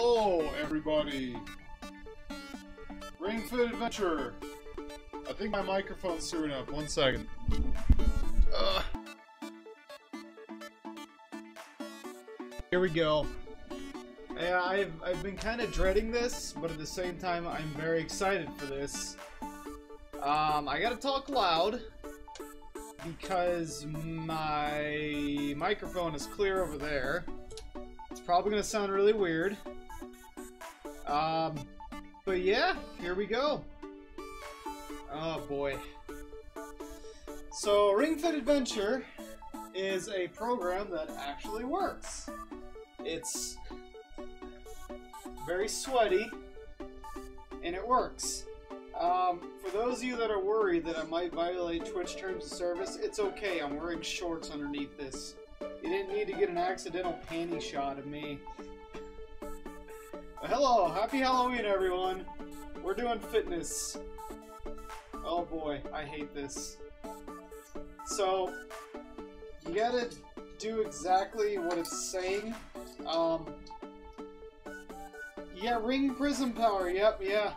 Hello, everybody. Fit Adventure. I think my microphone's screwing up. One second. Here we go. Yeah, I've, I've been kind of dreading this, but at the same time, I'm very excited for this. Um, I gotta talk loud because my microphone is clear over there. It's probably gonna sound really weird. Um, but yeah, here we go. Oh boy. So, Ring Fit Adventure is a program that actually works. It's very sweaty, and it works. Um, for those of you that are worried that I might violate Twitch terms of service, it's okay. I'm wearing shorts underneath this. You didn't need to get an accidental panty shot of me. Hello, happy Halloween, everyone. We're doing fitness. Oh boy, I hate this. So, you gotta do exactly what it's saying. Um, yeah, ring prism power. Yep, yeah.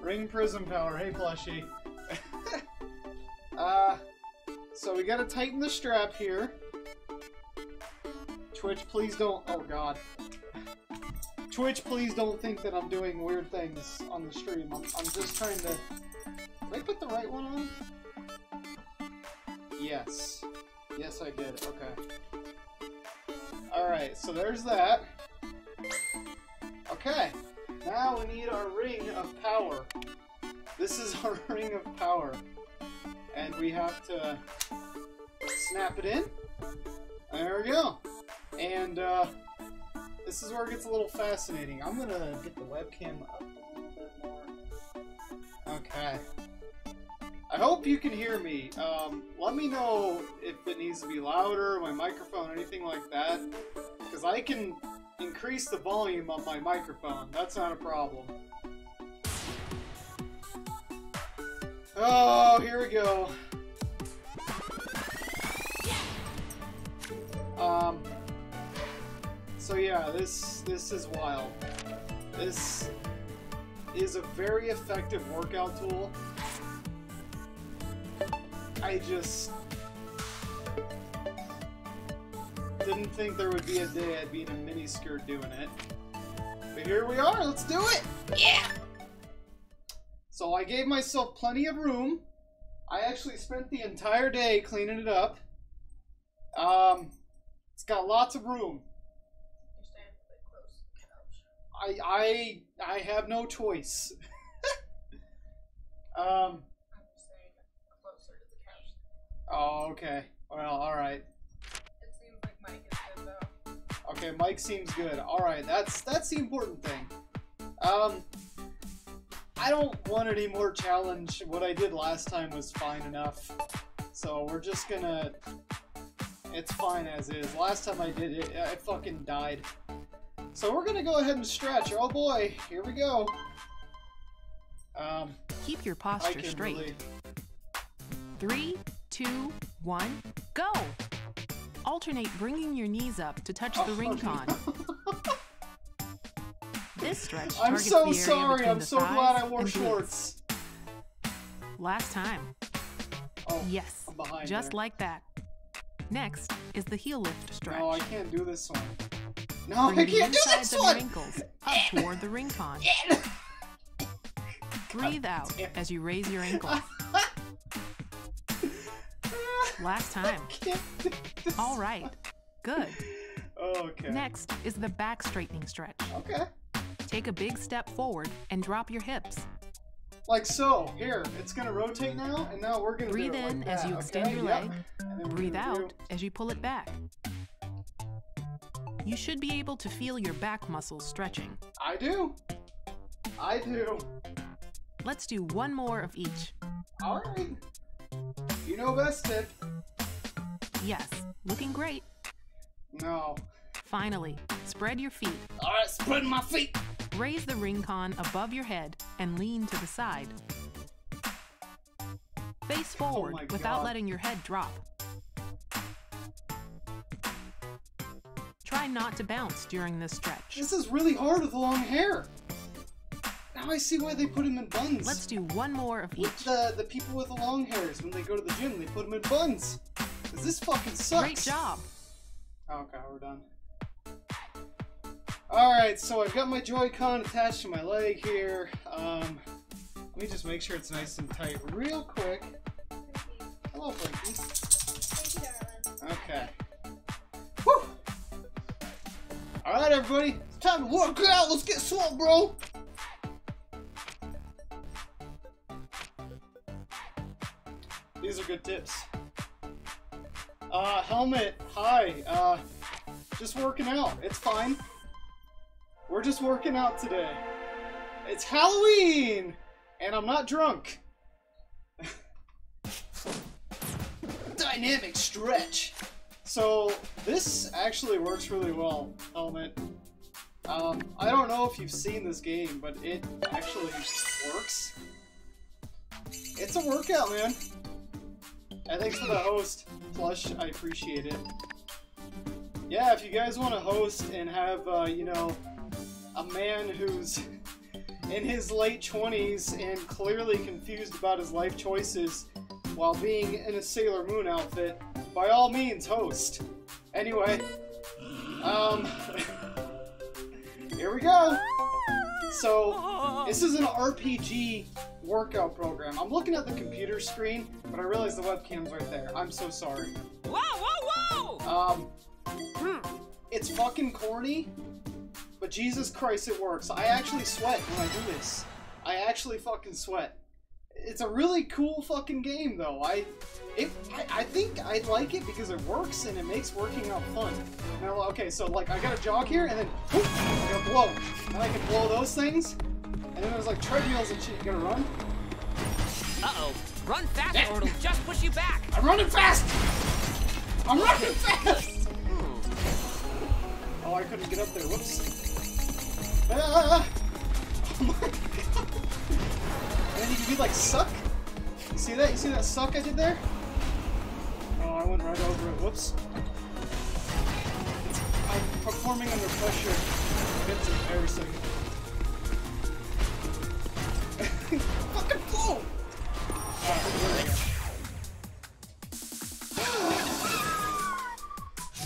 Ring prism power. Hey, plushie. uh, so we gotta tighten the strap here. Twitch, please don't. Oh God. Twitch, please don't think that I'm doing weird things on the stream. I'm, I'm just trying to. Did I put the right one on? Yes. Yes, I did. Okay. Alright, so there's that. Okay. Now we need our ring of power. This is our ring of power. And we have to snap it in. There we go. And uh, this is where it gets a little fascinating. I'm gonna get the webcam up a little bit more. Okay. I hope you can hear me. Um, let me know if it needs to be louder, my microphone, anything like that. Because I can increase the volume of my microphone. That's not a problem. Oh, here we go. Um, so yeah, this this is wild. This is a very effective workout tool. I just didn't think there would be a day I'd be in a mini skirt doing it. But here we are, let's do it! Yeah! So I gave myself plenty of room. I actually spent the entire day cleaning it up. Um, it's got lots of room. I I I have no choice. um. Oh, okay. Well, all right. It seems like Mike is good though. Okay, Mike seems good. All right, that's that's the important thing. Um, I don't want any more challenge. What I did last time was fine enough, so we're just gonna. It's fine as is. Last time I did it, I fucking died. So we're gonna go ahead and stretch. Oh boy, here we go. Um, Keep your posture straight. really. Three, two, one, go! Alternate bringing your knees up to touch the ring con. This stretch I'm so sorry. I'm so glad I wore shorts. Last time. Oh, Yes, I'm behind just there. like that. Next is the heel lift stretch. Oh, I can't do this one. No, Bring I the can't do insides this of one. your ankles up toward the ring con. Breathe out as you raise your ankle. Last time. Do. All right. Good. Okay. Next is the back straightening stretch. Okay. Take a big step forward and drop your hips. Like so. Here, it's gonna rotate now, and now we're gonna Breathe do in like as you extend okay? your leg. And Breathe gonna do- out as you pull it back. You should be able to feel your back muscles stretching. I do. I do. Let's do one more of each. All right. You know best tip. Yes, looking great. No. Finally, spread your feet. All right, spread my feet. Raise the ring con above your head and lean to the side. Face oh forward Oh without God. letting your head drop. Try Try not to bounce during this stretch. This is really hard with long hair. Now I see why they put him in buns. Let's do one more of With each. the, the people with the long hairs, when they go to the gym, they put them in buns. Cause this fucking sucks. Great job. Okay, we're done. Alright, so I've got my Joy-Con attached to my leg here. Um, let me just make sure it's nice and tight real quick. Hello, Frankie. Thank you, darling. Okay. Alright, everybody. It's time to work out. Let's get swole, bro. These are good tips. Uh, Helmet, hi. Uh, just working out. It's fine. We're just working out today. It's Halloween! And I'm not drunk. Dynamic stretch. So this actually works really well, Helmet. Um, I don't know if you've seen this game, but it actually works. It's a workout, man. And thanks for the host, Plush. I appreciate it. Yeah, if you guys want to host and have, uh, you know, a man who's in his late 20s and clearly confused about his life choices while being in a Sailor Moon outfit, by all means, host. Anyway, um, here we go. So, this is an RPG workout program. I'm looking at the computer screen, but I realize the webcam's right there. I'm so sorry. Whoa, whoa, whoa! Um, it's fucking corny, but Jesus Christ, it works. I actually sweat when I do this. I actually fucking sweat. It's a really cool fucking game, though. I, it, I, I think I like it because it works and it makes working out fun. Now, okay, so like I got to jog here and then whoop, I gotta blow, and I can blow those things, and then there's like treadmills and shit. You gotta run. Uh-oh. Run faster or it'll just push you back. I'm running fast. I'm running fast. Hmm. Oh, I couldn't get up there. Whoops. Ah! Oh my god. And you do like suck. You see that? You see that suck I did there? Oh, I went right over it. Whoops. I'm performing under pressure. It's embarrassing. Fucking there.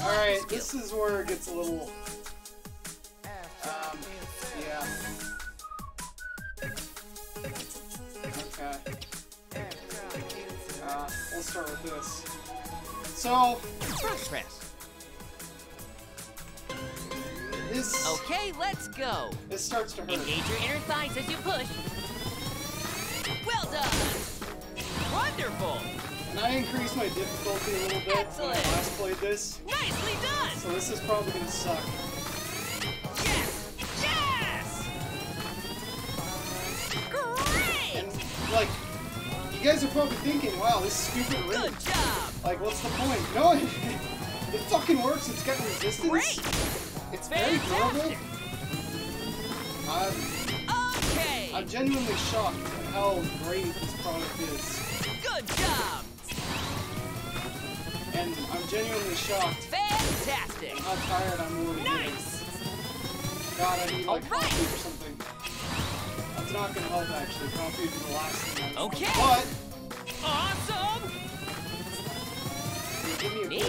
Alright, this is where it gets a little. Start with this. So, Front press. this Okay, let's go. this starts to hurt. Engage your inner thighs as you push. Well done. Wonderful. And I increased my difficulty a little bit when I Excellent. last played this, Nicely done. so this is probably gonna suck. Yes. Yes. Great. And like, you guys are probably thinking, "Wow, this stupid ring. Good job. Like, what's the point?" No, it, it fucking works. It's got resistance. Great. It's very durable. I'm, Okay. I'm genuinely shocked at how great this product is. Good job. And I'm genuinely shocked Fantastic. how tired I'm already. Nice. God, I need like Alright. coffee or something. That's not gonna help actually. Coffee be the last thing Okay. Awesome. Give me a.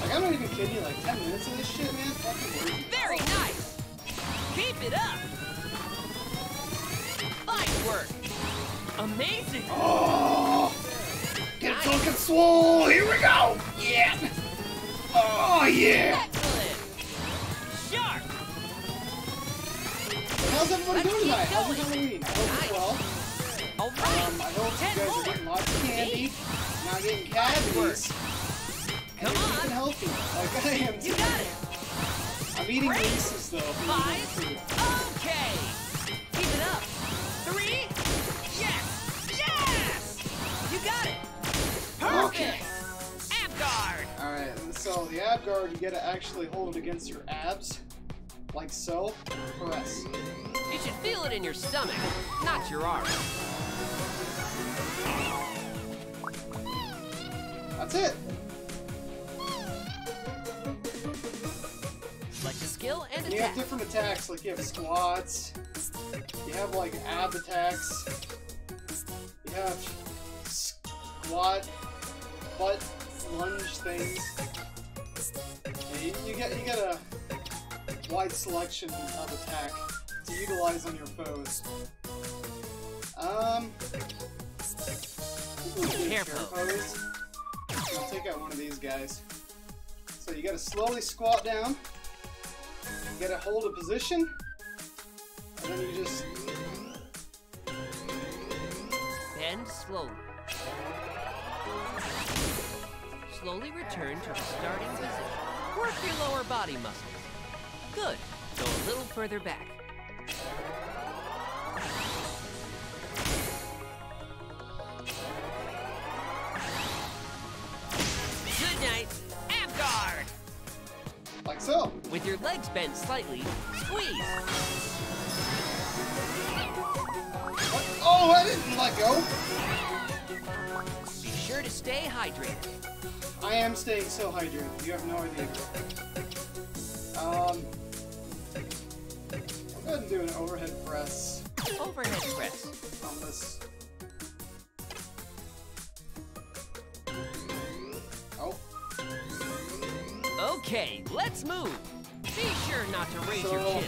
Like I'm not even kidding you. Like 10 minutes of this shit, man. Fucking. Very nice. Keep it up. Fine work. Amazing. Oh, get fucking swole. Here we go. Yeah. Oh yeah. Excellent. Sharp. How's everybody Let's doing tonight? How's your Halloween? I hope Nice. well. All right. Um, I hope Ten you guys more. are getting lots of candy, Eight. not getting cavities, and Come on. keeping healthy, like I am You got it. I'm eating Great. Reese's though. if you want Five. Okay. Keep it up. Three. Yes. Yes. You got it. Okay. Perfect. Ab guard. Alright, so the ab guard, you gotta actually hold it against your abs, like so. Press. You should feel it in your stomach, not your arm. That's it. Select a skill and attack. You have different attacks, like you have squats, you have like ab attacks, you have squat, butt lunge things. Yeah, you, you get you get a wide selection of attack to utilize on your foes. Um, Careful. I'll take out one of these guys. So you gotta slowly squat down. You gotta hold a position, and then you just Bend slowly. Slowly return to the starting position. Work your lower body muscles. Good. Go a little further back. Good night. Ab like so. With your legs bent slightly, squeeze. What? Oh, I didn't let go. Be sure to stay hydrated. I am staying so hydrated. You have no idea. Um, ahead and do an overhead press Overhead press. on this. Oh, Okay, let's move. Be sure not to raise your so chin.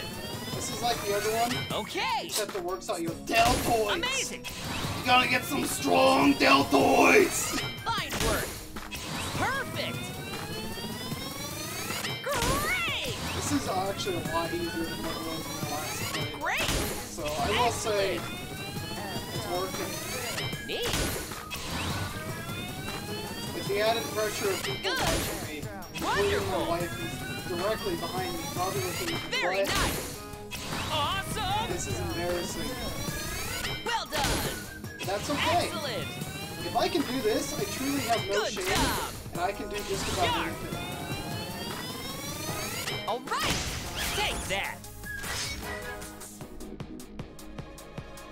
this is like the other one, Okay. except it works out your deltoids. Amazing. You gotta get some strong deltoids. Fine work. Perfect. This is actually a lot easier than what it was in the last play. Great. So I will say it's working. Neat. With the added pressure of people Good. watching me, including my wife who's directly behind me, probably looking Very what? nice. Awesome. This is embarrassing. Well done. That's okay. Excellent. If I can do this, I truly have no Good shame, job. and I can do just about anything. All right. Take that.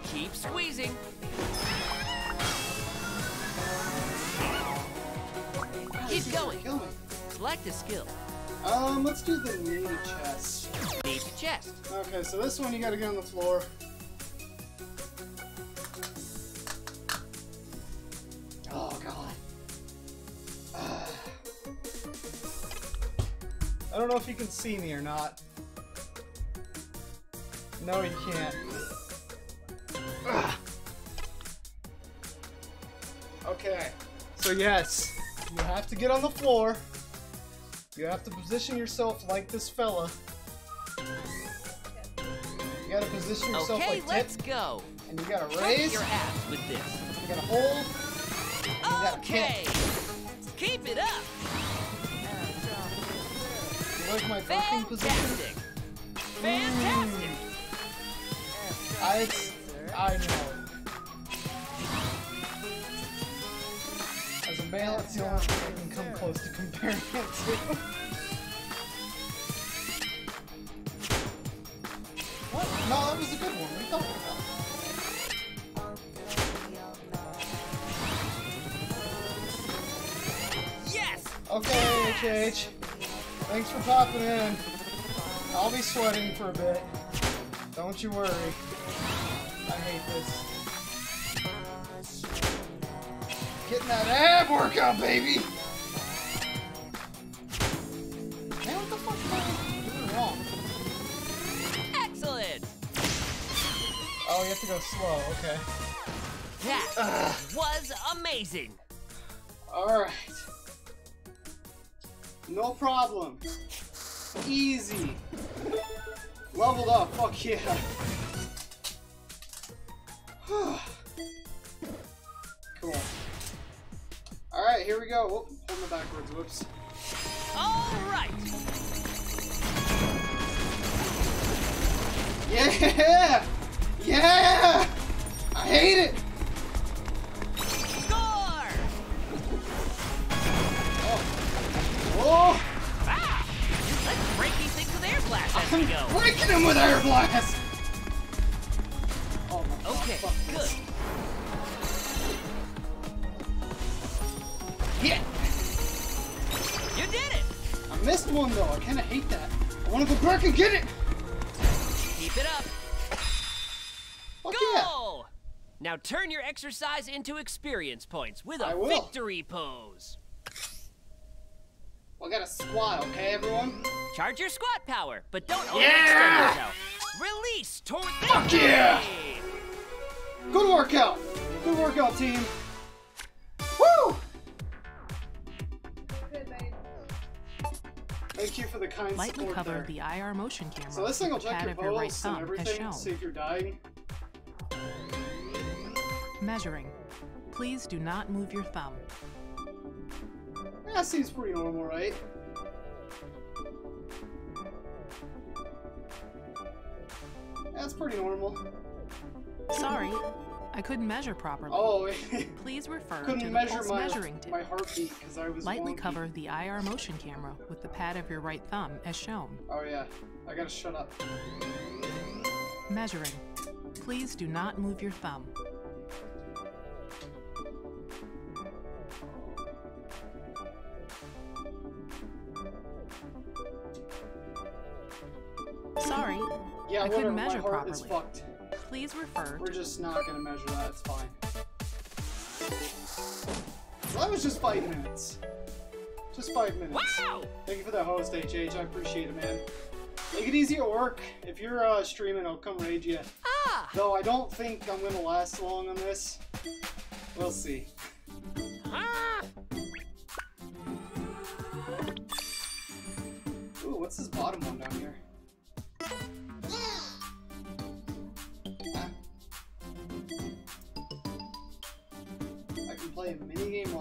Keep squeezing. Keep going. Select a skill. Um, let's do the knee chest. Knee chest. Okay, so this one you gotta get on the floor. Don't know if you can see me or not. No, you can't. Ah. Okay. So yes, you have to get on the floor. You have to position yourself like this fella. You gotta position yourself Okay, like let's go. and you gotta raise, your ass with this. you gotta hold, you gotta Okay. kick. Keep it up. You like my birthing position? Fantastic. Fantastic. I, I know. As a male, it's the only thing I can come close to comparing it to. What? No, that was a good one. What are you talking about? Yes. Okay, HH. Thanks for popping in. I'll be sweating for a bit. Don't you worry. I hate this. Getting that ab workout, baby! Man, what the fuck am I doing wrong? Excellent. Oh, you have to go slow, okay. That was amazing. Alright. No problem. Easy. Leveled up, fuck yeah. cool. Alright, here we go. Whoop, hold me backwards, whoops. All right. Yeah! Yeah! I hate it! Oh! Ah! Let's break these things with air blast as we I'm go. breaking him with air blast! Oh my god, Okay, fuck good. this. Yeah! You did it. I missed one though. I kind of hate that. I wanna go back and get it! Keep it up. Fuck yeah! Go! Now turn your exercise into experience points with a victory pose. I gotta squat, okay, everyone? Charge your squat power, but don't Yeah! overextend yourself. Release toward the Fuck yeah! Good workout! Good workout, team! Woo! Good. Thank you for the kind Lightly support cover there. the IR motion camera So this thing will check your of your right pulse and thumb everything, see if you're dying. Measuring. Please do not move your thumb. That seems pretty normal, right? That's pretty normal. Sorry, I couldn't measure properly. Oh, Please refer to couldn't the measure pulse my measuring tip. my heartbeat because I was Lightly wonky. cover the IR motion camera with the pad of your right thumb as shown. Oh yeah, I gotta shut up. Measuring. Please do not move your thumb. Sorry, Yeah, I couldn't measure properly. fucked. please refer We're just not gonna measure that. It's fine. So that was just five minutes. Just five minutes. Wow! Thank you for that host, HH. I appreciate it, man. Make it easy at work. If you're uh, streaming, I'll come raid you. Ah! Though I don't think I'm gonna last long on this. We'll see. Ah! Ooh, what's this bottom one down here?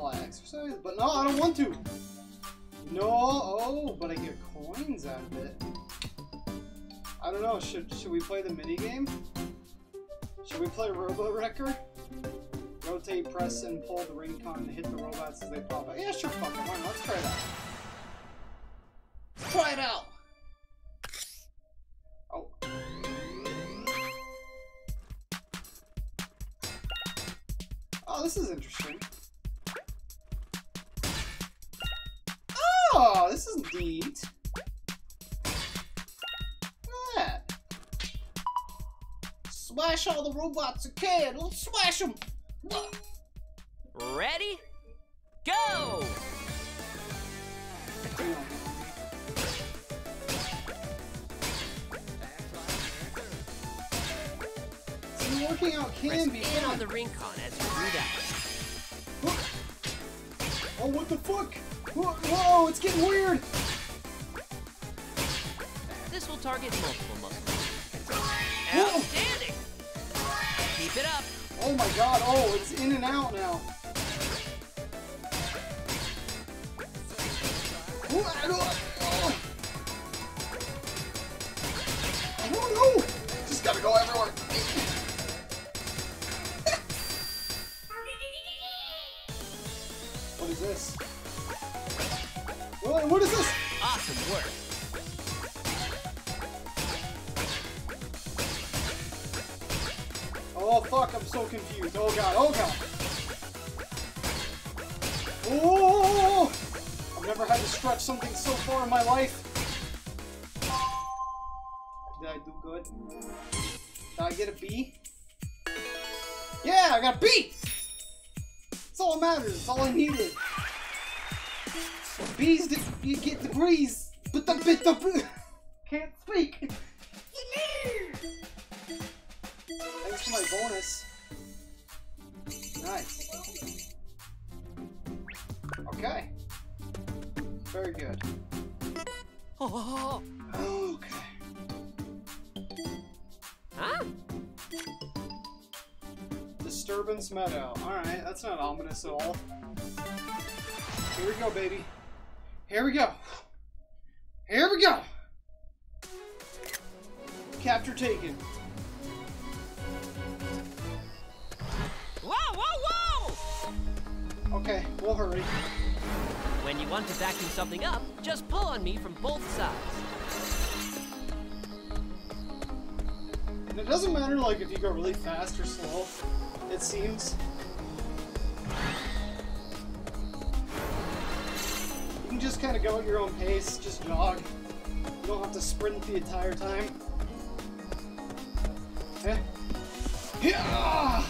While I exercise, but no, I don't want to. No, oh, but I get coins out of it. I don't know. Should should we play the mini game? Should we play Robo-Wrecker? Rotate, press, and pull the ring con and hit the robots as they pop out. Yeah, sure, fuck it. Why? Let's try it out. Try it out. Oh. Oh, this is interesting. Oh, this is neat. Look at that. Smash all the robots you can. Let's smash them. Ready? Go! See, working out Press can be in fun. on the ring con as you do that. Oh, what the fuck? Whoa, whoa, it's getting weird. Target multiple muscles. Whoa. Outstanding! Keep it up. Oh my god, oh, it's in and out now. Ooh, confused. Oh god, oh god. Oh! I've never had to stretch something so far in my life. Did I do good? Did I get a B? Yeah, I got a B! That's all that matters. That's all I needed. B's, de- you get degrees, but the bit the can't speak. Thanks for my bonus. Nice. Okay. Very good. Okay. huh? Disturbance Meadow. Alright, that's not ominous at all. Here we go, baby. Here we go. Here we go. Capture taken. Okay, we'll hurry. When you want to vacuum something up, just pull on me from both sides. And it doesn't matter like if you go really fast or slow, it seems. You can just kind of go at your own pace, just jog. You don't have to sprint the entire time. Okay. Yeah!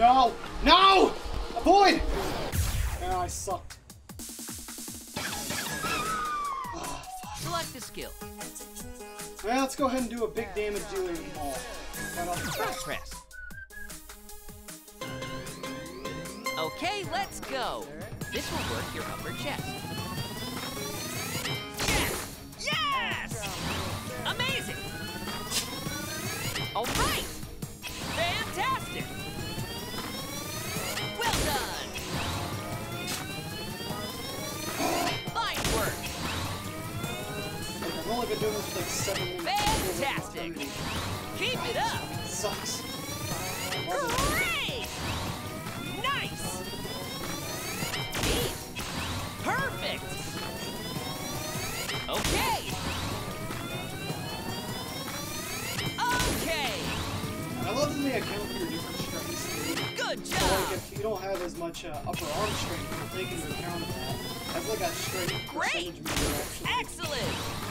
No. No! No! Avoid! Yeah, I sucked. Select the skill. Well, let's go ahead and do a big damage dealing ball. Right off the Front bat. press. Okay, let's go. This will work your upper chest. Keep it up! Sucks. Great! Nice! Neat! Perfect! Okay! Okay! I love that they account for your different strengths. Good So, like, job! if you don't have as much uh, upper arm strength, you'll take into account of that. That's like a strength Great! percentage meter, actually. Excellent!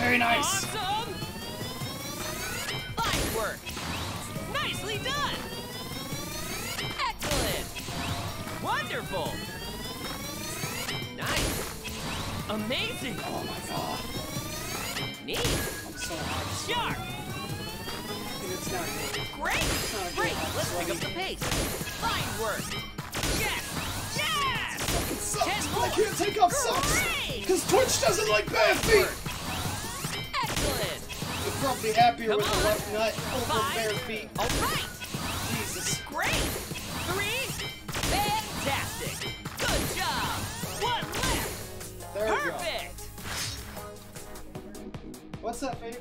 Very nice. Awesome! Fine work! Nicely done! Excellent! Wonderful! Nice! Amazing! Oh my god. Neat! I'm so hot. Sharp! And it's not good. Great! not Great! good. Let's pick up the pace! Fine work! Yes! Yes! Fucking sucks, Ten I can't take off sucks! Because Twitch doesn't like bad feet! Work. Excellent! You're probably happier Come with the on. left nut over bare feet. All right! Jesus. Great! Three! Fantastic! Good job! One left! There we go. Perfect! What's that favor?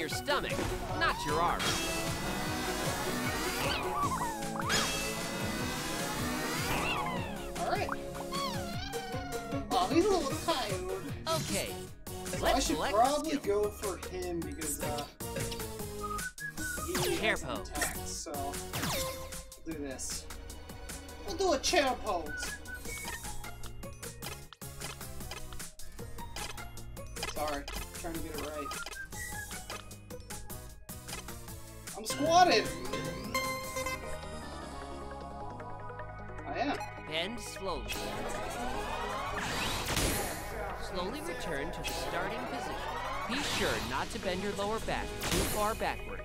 Your stomach, not your arm. Alright. Oh, he's a little tired. Okay, I let's should select probably skill. go for him because uh, he Chair has pose. attack, so we'll do this. We'll do a chair pose. Sorry, trying to get it right. I'm squatted. I am. Bend slowly. Slowly return to the starting position. Be sure not to bend your lower back too far backward.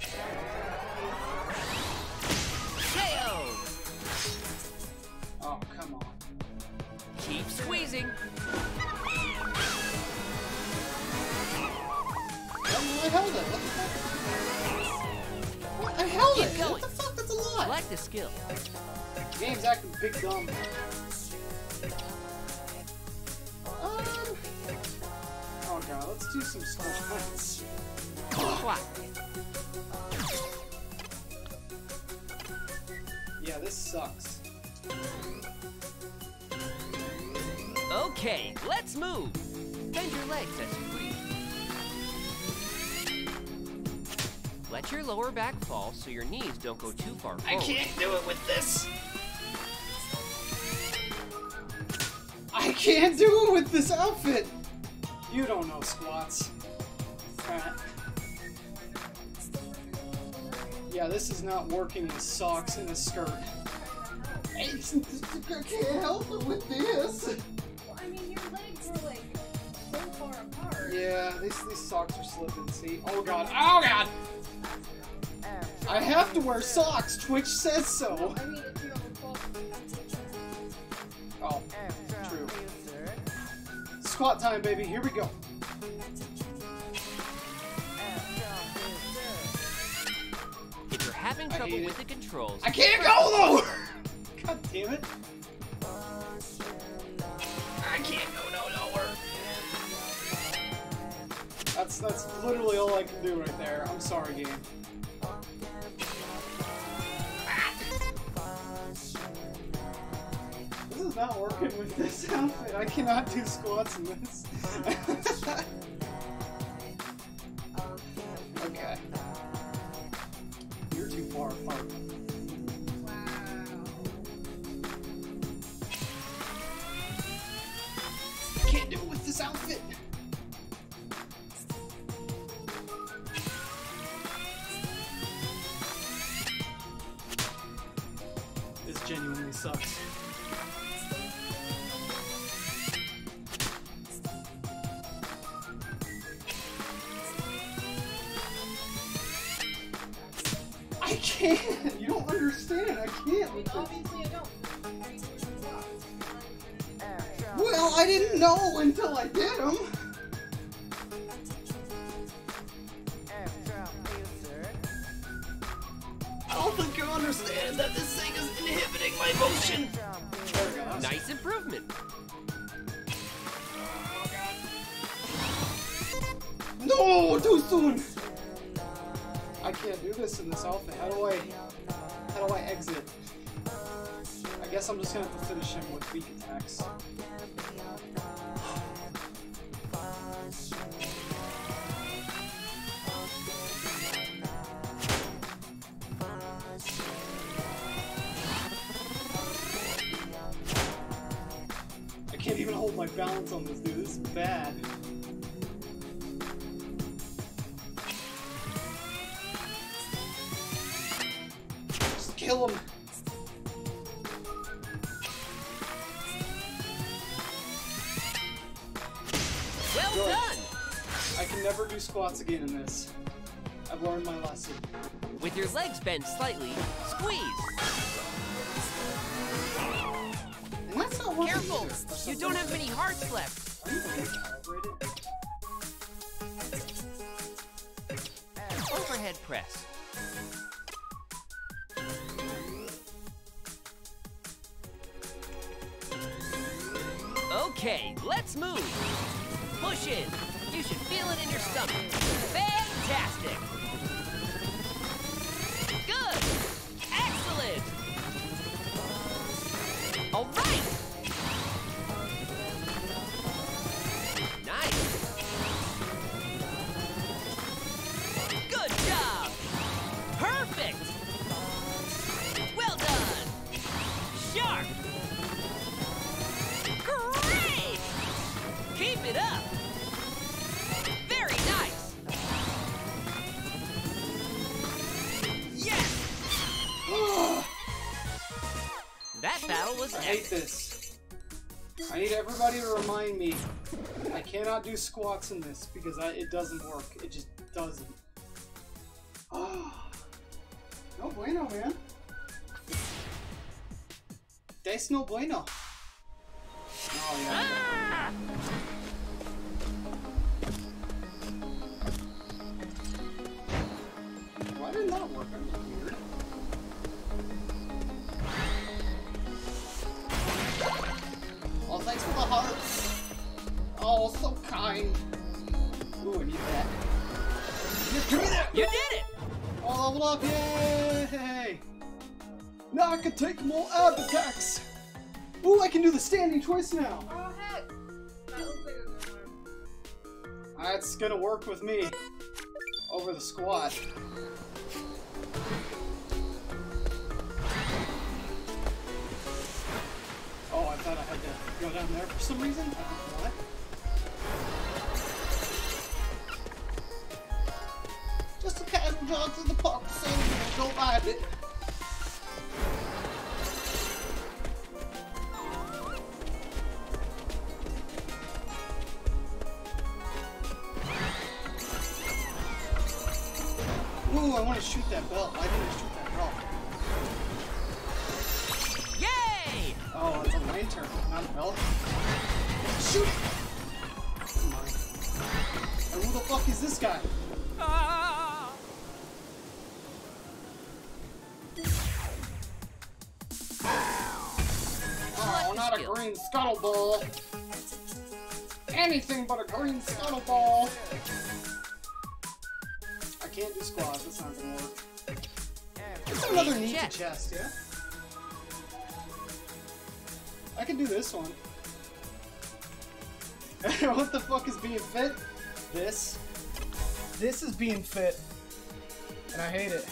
KO! Oh, come on. Keep squeezing. I held it. What the fuck? What? I held Keep it. going. What the fuck? That's a lot. Select a skill. Game's acting big dumb. Um. Oh god, let's do some squats. Squat. Yeah, this sucks. Okay, let's move. Bend your legs as you breathe. Let your lower back fall so your knees don't go too far forward. I can't do it with this. I can't do it with this outfit. You don't know squats. Alright. Yeah, this is not working in socks and a skirt. I can't help it with this. Well, I mean, your legs were like so far apart. Yeah, these, these socks are slipping, see? Oh god, oh god! I have to wear socks, Twitch says so. I mean, if you have a 12 Oh, oh true. Squat time, baby, here we go. If you're having I trouble with it. the controls, I can't go though! God damn it. I can't go no lower. That's that's literally all I can do right there. I'm sorry, game. Not working with this outfit. I cannot do squats in this. until I did them. I don't think you understand that this thing is inhibiting my motion. There we go. Nice improvement. No, too soon. I can't do this in this outfit. How do I? How do I exit? I guess I'm just gonna have to finish him with weak attacks. My balance on this dude. This is bad. Just kill him. Well Good. done! I can never do squats again in this. I've learned my lesson. With your legs bent slightly, squeeze. Careful! You don't have many hearts left. Overhead press. Okay, let's move. Push in. You should feel it in your stomach. Fantastic. Cannot do squats in this because I, it doesn't work. It just doesn't. no bueno, man. Des no bueno. Oh, yeah. Ah! Why did that work? Weird. Oh, thanks for the hearts. Oh, so kind. Ooh, I need that. Give me that! You did it. Oh, level up! Yay! Now I can take more ab attacks! Ooh, I can do the standing twist now! Oh heck! That looks like a good one. That's gonna work with me. Over the squat. Oh, I thought I had to go down there for some reason. This. This is being fit. And I hate it.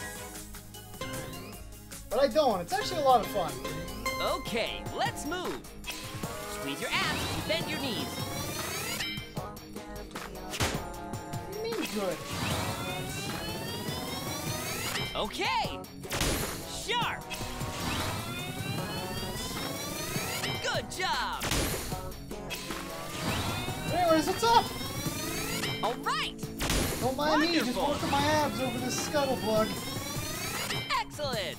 But I don't. It's actually a lot of fun. Okay, let's move. Squeeze your abs and bend your knees. You mean good? Okay. Sharp. Good job. Anyways, what's up? All right. Don't mind me, just Wonderful. working my abs over this scuttle plug. Excellent.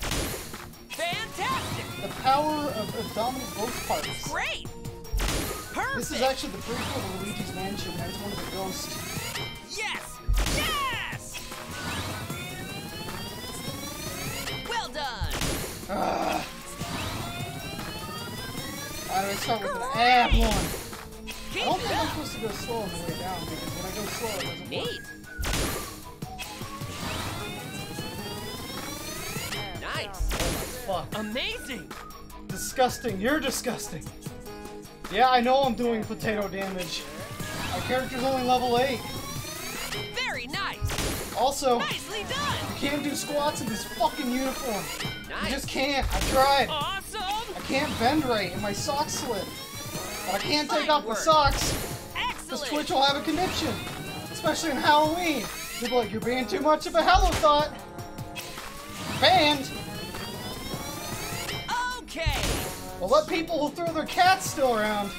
Fantastic. The power of abdominal both parts. Great. Perfect. This is actually the prequel to Luigi's Mansion. That's one of the ghosts. Yes. Yes. Well done. Ah. Alright, let's start with an ab one. I don't think I'm supposed to go slow on the way down because when I go slow, it doesn't work. Neat. Nice. Oh fuck. Amazing. Disgusting. You're disgusting. Yeah, I know I'm doing potato damage. My character's only level 8. Very nice. Also, Nicely done. you can't do squats in this fucking uniform. You just can't. I tried. Awesome. I can't bend right and my socks slip. But I can't take Fine off my work. socks. The Excellent. Switch will have a conniption. Especially in Halloween. People are like, you're being too much of a Hello Thought. Banned. Okay. Well, let people who throw their cats still around.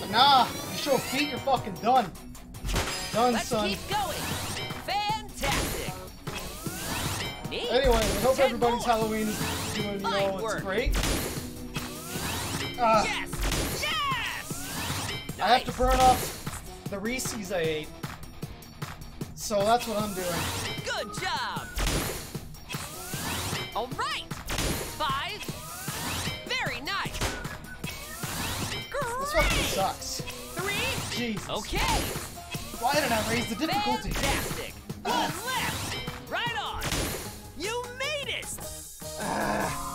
But nah, you show feet, you're fucking done. Done, Let's son. keep going. Fantastic. Neat. Anyway, I hope Ten everybody's more. Halloween is doing, well. It's great. Ah, Yes. I have to burn off the Reese's I ate. So that's what I'm doing. Good job. All right. Five. Very nice. Great. This fucking Great. sucks. Three. Jesus. Okay. Why did I raise the difficulty? Fantastic. Ah. One left. Right on. You made it. Ah.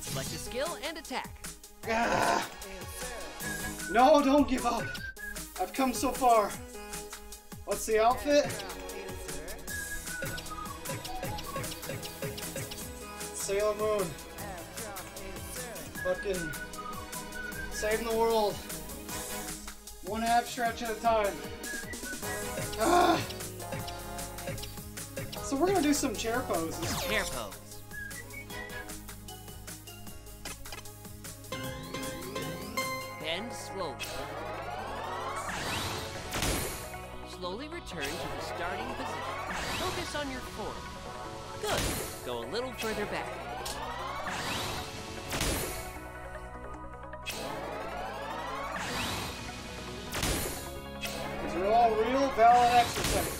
Select a skill and attack. No, don't give up. I've come so far. What's the outfit? Sailor Moon. Fucking saving the world. One half stretch at a time. Ah. So we're gonna do some chair poses. Chair pose. Slowly return to the starting position. Focus on your form. Good. Go a little further back. These are all real valid exercises.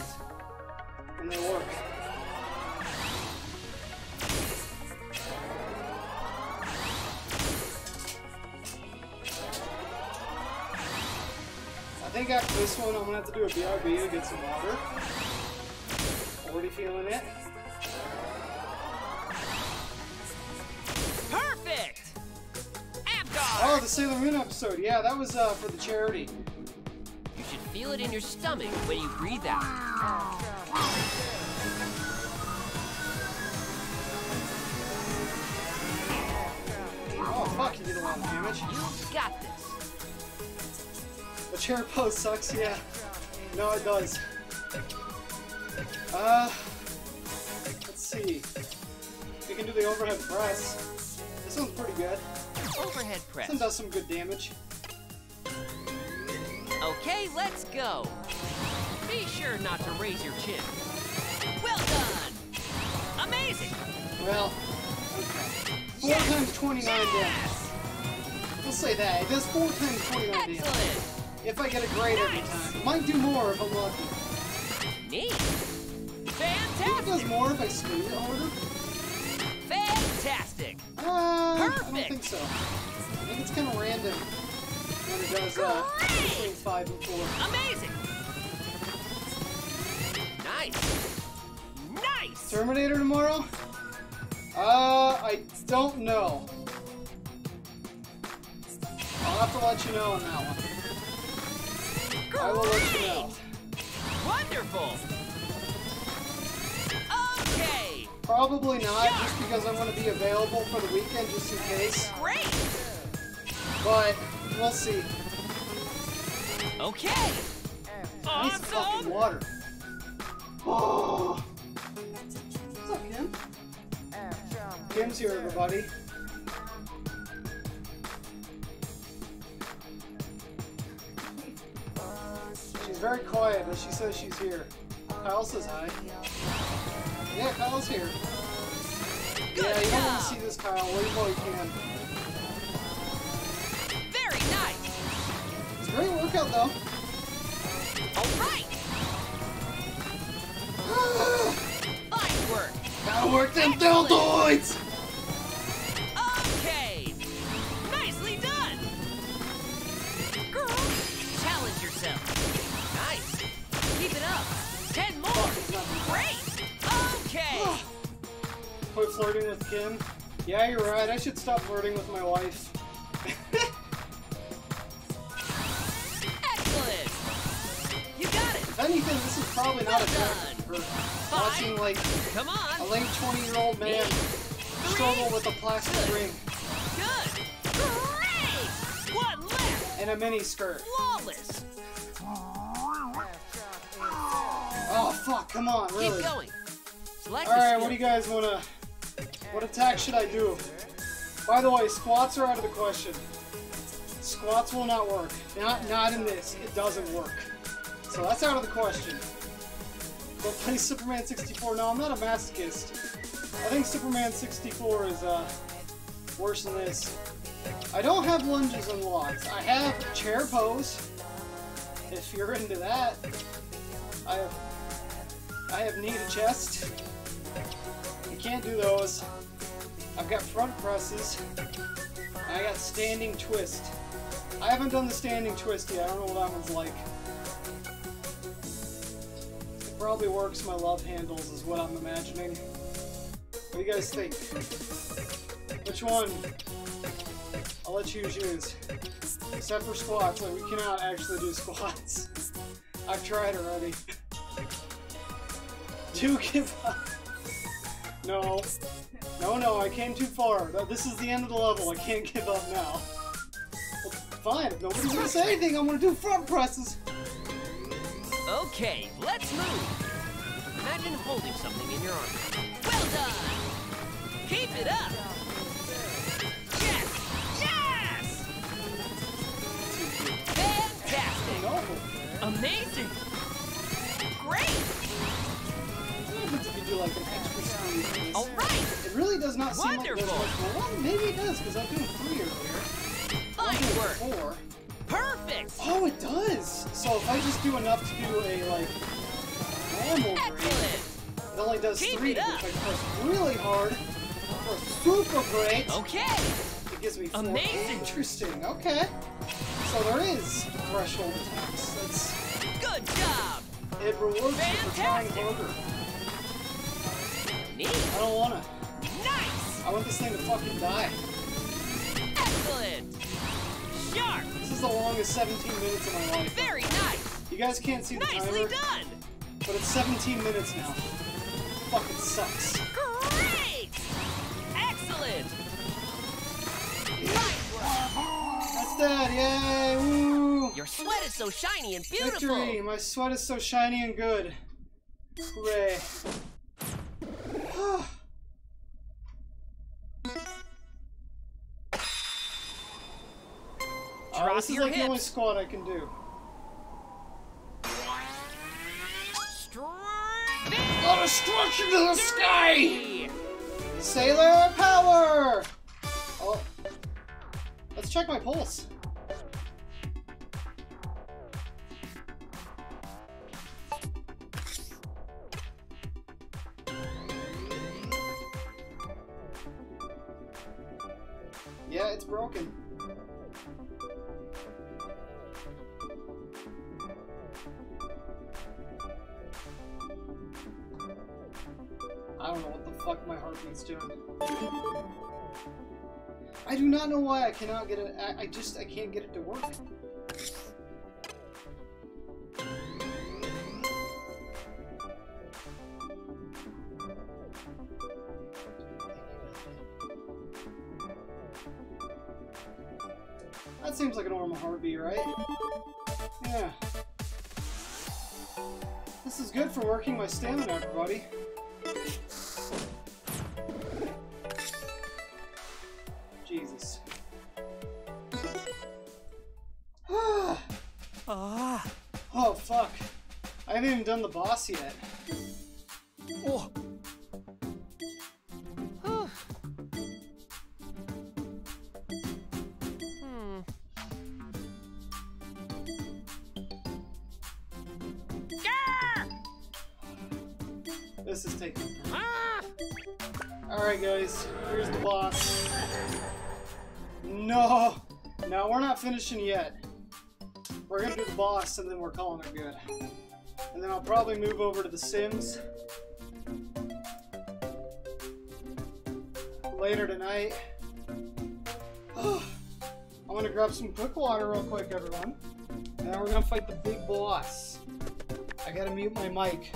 This one, I'm gonna have to do a BRB to get some water. Already feeling it. Perfect! Abgar! Oh, the Sailor Moon episode. Yeah, that was uh, for the charity. You should feel it in your stomach when you breathe out. Oh, fuck, you did a lot of damage. You got this. The chair pose sucks, yeah. No, it does. Uh, let's see. We can do the overhead press. This one's pretty good. Overhead This press. one does some good damage. Okay, let's go. Be sure not to raise your chin. Well done! Amazing! Well, okay. Four times 29 damage. Yes! We'll say that. It does four times 29 damage. If I get a grade every time. Might do more if I'm lucky. Neat! Think it does more if I squeeze it harder. Fantastic! Uh, I don't think so. I think it's kind of random when it does uh, between 5 and 4. Amazing! Nice! Nice! Terminator tomorrow? Uh, I don't know. I'll have to let you know on that one. I will let you know. Wonderful! Okay! Probably not, just because I'm going to be available for the weekend, just in case. Great! But we'll see. Okay! Nice fucking water. Oh. What's up, Kim? Kim's here, everybody. She's very quiet, but she says she's here. Kyle says hi. Yeah, Kyle's here. Good yeah, you don't want to see this, Kyle. Wait while you can. Very nice! It's a great workout, though. Alright! Fine work! Gotta work them deltoids! Quit flirting with Kim. Yeah, you're right. I should stop flirting with my wife. Excellent. You got it. if anything, this is probably not a benefit for watching like Come on. a late 20-year-old man struggle with a plastic ring Good. Great. One left. and a mini skirt. Flawless. Oh fuck! Come on, really. Keep going. Select All right, what do you guys wanna? What attack should I do? By the way, squats are out of the question. Squats will not work. Not not in this. It doesn't work. So that's out of the question. Go play Superman 64. No, I'm not a masochist. I think Superman 64 is uh worse than this. I don't have lunges unlocked. I have chair pose. If you're into that, I have I have knee to chest. You can't do those. I've got front presses. I got standing twist. I haven't done the standing twist yet. I don't know what that one's like. It probably works my love handles is what I'm imagining. What do you guys think? Which one? I'll let you choose. Except for squats, like we cannot actually do squats. I've tried already. Do give up. No. No, no, I came too far. This is the end of the level. I can't give up now. Well, fine, if nobody's gonna say anything, I'm gonna do front presses. Okay, let's move. Imagine holding something in your arms. Well done. Keep it up. Yes. Yes. Fantastic. No. Amazing. Great. What happens if you do like an All right. It really does not seem like there's Wonderful. much more. Well, maybe it does, because I'm doing three earlier. Fine work. four. Perfect. Oh, it does! So if I just do enough to do a, like, normal Excellent. it only does Keep three. it But up. if I press really hard, for super great, Okay. it gives me four. Amazing. Interesting, okay. So there is threshold attacks. That's, Good job. it rewards you for trying harder. Neat. I don't wanna. Nice. I want this thing to fucking die. Excellent. Sharp. This is the longest 17 minutes of my life. Very nice. You guys can't see the Nicely timer, done. but it's 17 minutes now. Fucking sucks. Great. Excellent. That's that, yay, woo! Your sweat is so shiny and beautiful. Victory! My sweat is so shiny and good. Hooray. Uh, Drop this is your like the only hips. squat I can do. Straight. Got destruction to the sky! Sailor power! Oh. Let's check my pulse. Yeah, it's broken. I don't know what the fuck my heart he's doing. I do not know why I cannot get it. I, I just I can't get it to work. My stamina, everybody. Jesus. Ah. oh, fuck. I haven't even done the boss yet. Oh, calling it good. And then I'll probably move over to The Sims. Later tonight. I'm gonna grab some quick water real quick, everyone. And then we're gonna fight the big boss. I gotta mute my mic.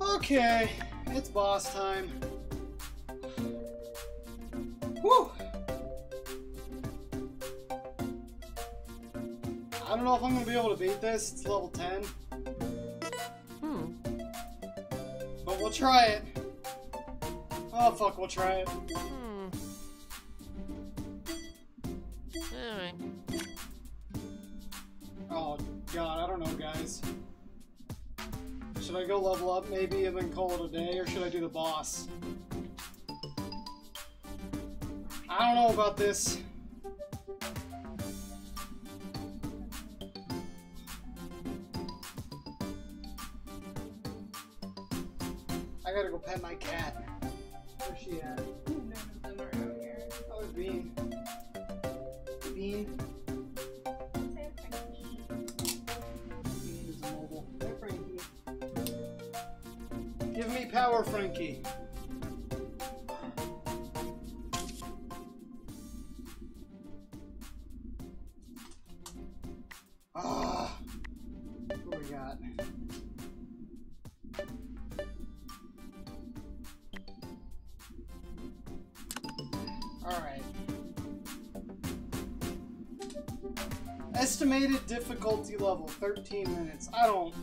Okay, it's boss time. Whew! I don't know if I'm gonna be able to beat this. It's level 10, Hmm. but we'll try it. Oh fuck, we'll try it. Boss? I don't know about this. What we got? All right. Estimated difficulty level 13 minutes. I don't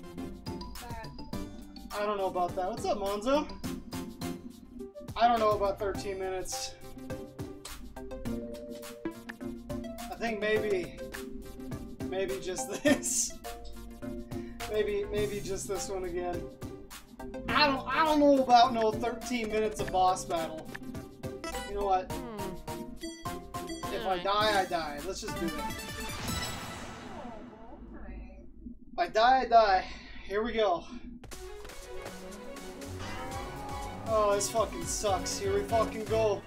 I don't know about that. What's up, Monzo? I don't know about 13 minutes. I think maybe, maybe just this. Maybe, maybe just this one again. I don't, I don't know about no 13 minutes of boss battle. You know what? Hmm. If I die, I die. Let's just do it. If I die, I die. Here we go. Oh, this fucking sucks. Here we fucking go.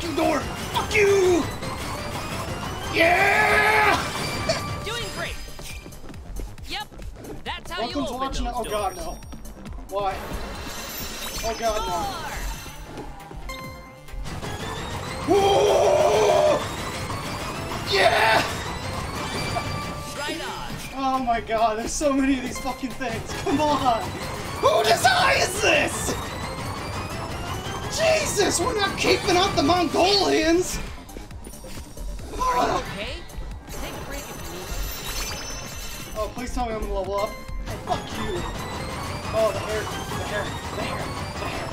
Yeah, That's door! Fuck you! Yeah! Doing great. Yep, that's how Welcome you to open those. Oh god, no. Why? Oh god, no. Whoa! Yeah! Right on. Oh my god, there's so many of these fucking things. Come on! Who decides this? Jesus, we're not keeping up the Mongolians! Are you Oh, okay? Take a break if oh, please tell me I'm gonna level up. Oh, fuck you. Oh, the hair, the hair, the hair, the hair.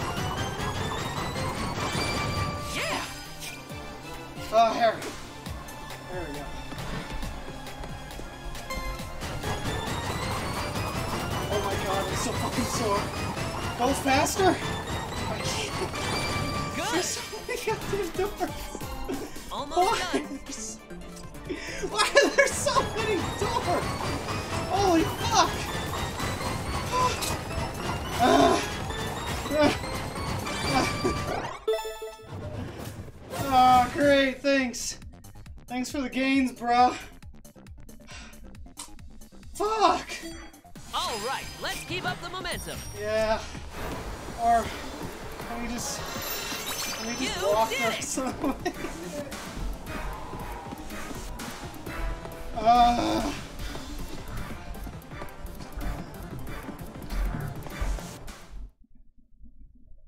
Yeah. Oh, hair. There we go. Oh my god, I'm so fucking sore. Go faster! Goddamn doors. Almost Why? Why are there so many doors? Holy fuck! Ah, great, thanks. Thanks for the gains, bro. Fuck! All right, let's keep up the momentum. Yeah. Or can we just we just You walk did the it! rest of the way? Uh,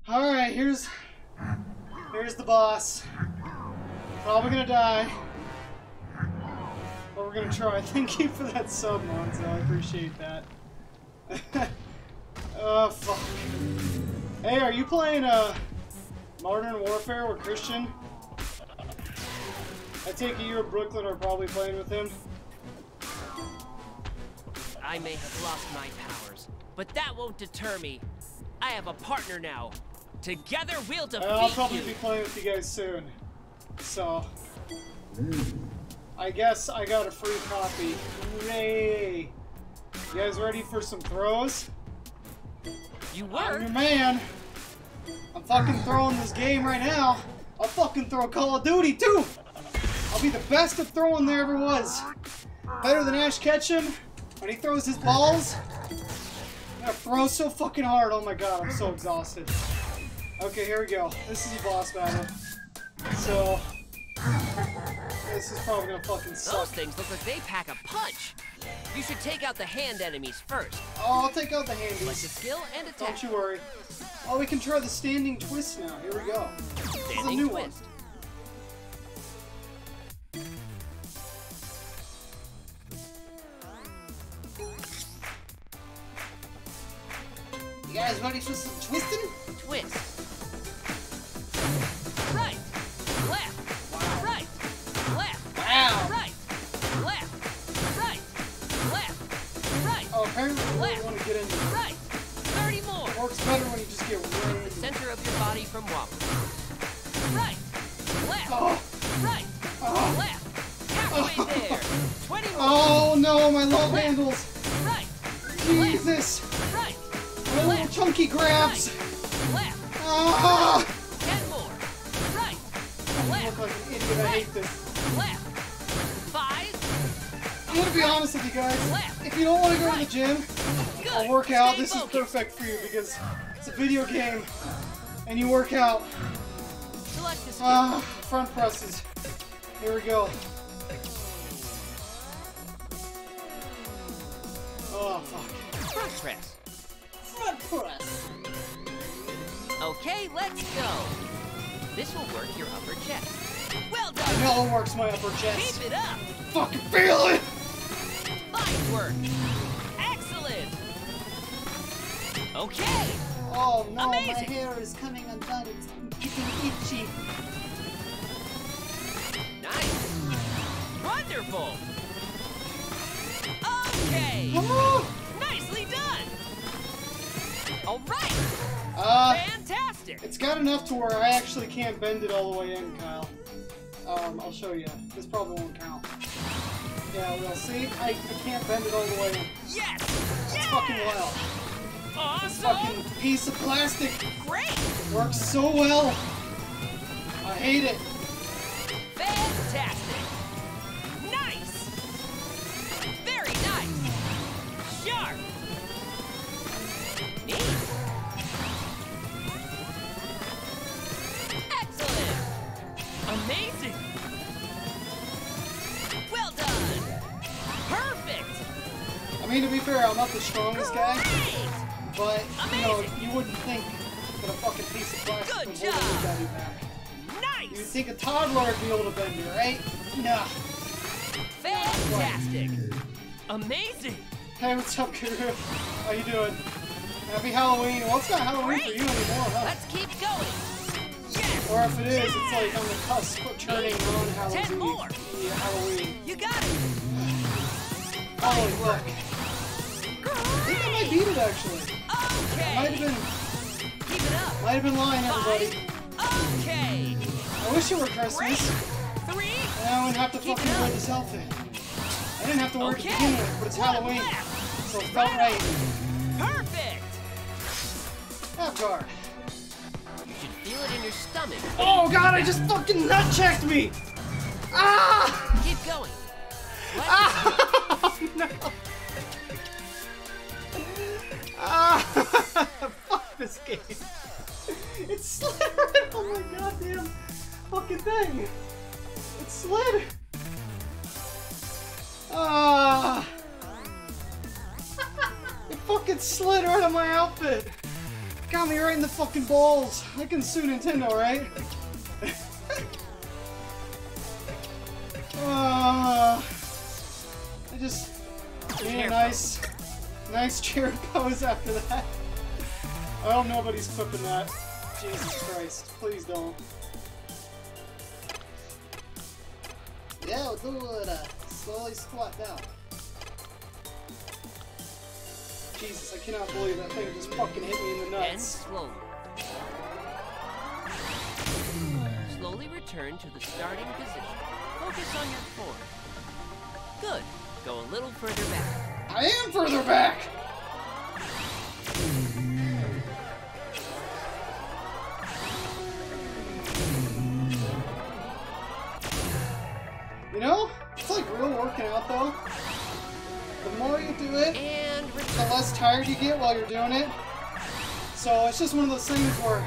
all right, here's here's the boss. Probably gonna die, but we're gonna try. Thank you for that sub, Monzo. I appreciate that. Oh fuck. Hey, are you playing uh Modern Warfare with Christian? I take it you and Brooklyn are probably playing with him. I may have lost my powers, but that won't deter me. I have a partner now. Together we'll defeat Uh, I'll probably you. be playing with you guys soon. So I guess I got a free copy. Yay! You guys ready for some throws? You were. I'm were. your man. I'm fucking throwing this game right now. I'll fucking throw Call of Duty too. I'll be the best at throwing there ever was. Better than Ash Ketchum when he throws his balls. I'm gonna throw so fucking hard. Oh my god, I'm so exhausted. Okay, here we go. This is a boss battle. So this is probably gonna fucking suck. Those things look like they pack a punch. You should take out the hand enemies first. Oh, I'll take out the Like the handies. skill and attack. Don't you worry. Oh, we can try the standing twist now. Here we go. A Standing new one. twist. You guys ready for some twisting? Twist. Left. want to get into it. Right. 30 more. It works better when you just get right The center of your body from Whopper. Right. Left. Oh, Right. oh, Left. Halfway there. 20 more. oh no, my love handles. Right. Jesus. Right. My little chunky grabs. Left. Ah. 10 more. Right. I look Left. like an idiot. I hate this. Left. Five. I'm gonna be honest with you guys. Left. If you don't want to go to the gym Good. or work out, Stay this is perfect for you because it's a video game and you work out. Select the skill. Ah, front presses. Here we go. Oh, fuck. Front press. Front press. Okay, let's go. This will work your upper chest. Well done. know it works my upper chest. Keep it up. Fucking feel it! Fine work. Excellent. Okay. Oh no, Amazing. my hair is coming undone. It's getting itchy. Nice. Wonderful. Okay. Oh! Nicely done. All right. Uh, Fantastic. it's got enough to where I actually can't bend it all the way in, Kyle. Um, I'll show you. This probably won't count. Yeah, we'll see. I, I can't bend it all the way in. Yes. It's Yes. fucking wild. Awesome. Fucking piece of plastic Great. It works so well. I hate it. Fantastic. Nice. Very nice. Sharp. Neat. Excellent. Amazing. Well done. Perfect. I mean, to be fair, I'm not the strongest guy, Great. but you know, you wouldn't think that a fucking piece of plastic Good would job. back. You'd Nice. think a toddler would be able to bend it, right? Nah. Fantastic. Amazing. Hey, what's up, Guru? How you doing? Happy Halloween. Well, it's not Halloween for you anymore, huh? Let's keep going. Yes. Or if it is, it's like on the cusp of turning on Halloween. Ten more. Yeah, Halloween. You got it. Holy fuck. I think I might beat it actually. Okay. Might have been, Keep it up. might have been lying, everybody. Okay. I wish it were Christmas. Three. And I wouldn't have to Keep fucking wear this outfit. I didn't have to wear it Okay. to begin with, but it's One Halloween, left. so it felt Right. Perfect. Half-guard. You should feel it in your stomach. Oh god, I just fucking nut checked me! Ah! Keep going. Ah! no! Fuck this game. It slid right on my goddamn fucking thing. It slid. Ah! it fucking slid right on my outfit. Got me right in the fucking balls. I can sue Nintendo, right? Ah! I just a nice, nice chair pose after that. I hope nobody's clipping that. Jesus Christ, please don't. Yeah, we'll do it. Uh, slowly squat down. Jesus, I cannot believe that thing just fucking hit me in the nuts. And nuts. slowly. Slowly return to the starting position. Focus on your form. Good. Go a little further back. I am further back! You know, it's like real working out though. The more you do it, And the less tired you get while you're doing it. So it's just one of those things where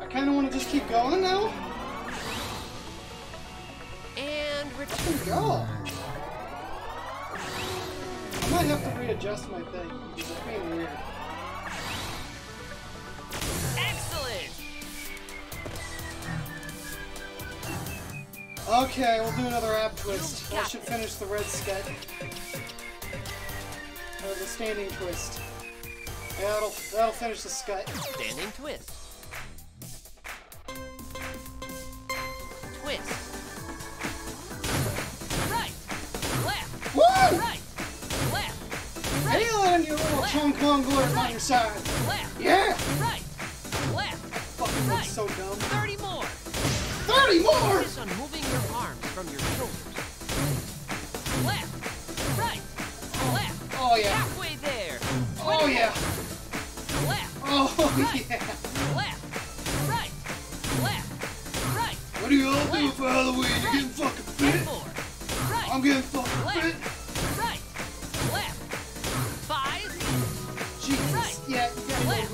I kind of want to just keep going now. And return. go. I might have to readjust my thing it's being weird. Excellent. Okay, we'll do another ab twist. I should finish the red sketch. Or the standing twist. Yeah, that'll, that'll finish the scut. Standing twist. Twist. Right. Left. Woo! Right. On your little Left. Kong glorf on your side. Left. Yeah! Right. Left. Fucking Right. so dumb. 30 more. 30 more! Focus on moving your arms from your shoulders. Left. Right. Left. Oh yeah. Halfway there. Oh 20 yeah. more. Left. Oh Right. yeah. Left. Right. Left. Right. What do you all do for Halloween? You getting fucking fit? Right. I'm getting fucking fit. Left. Right.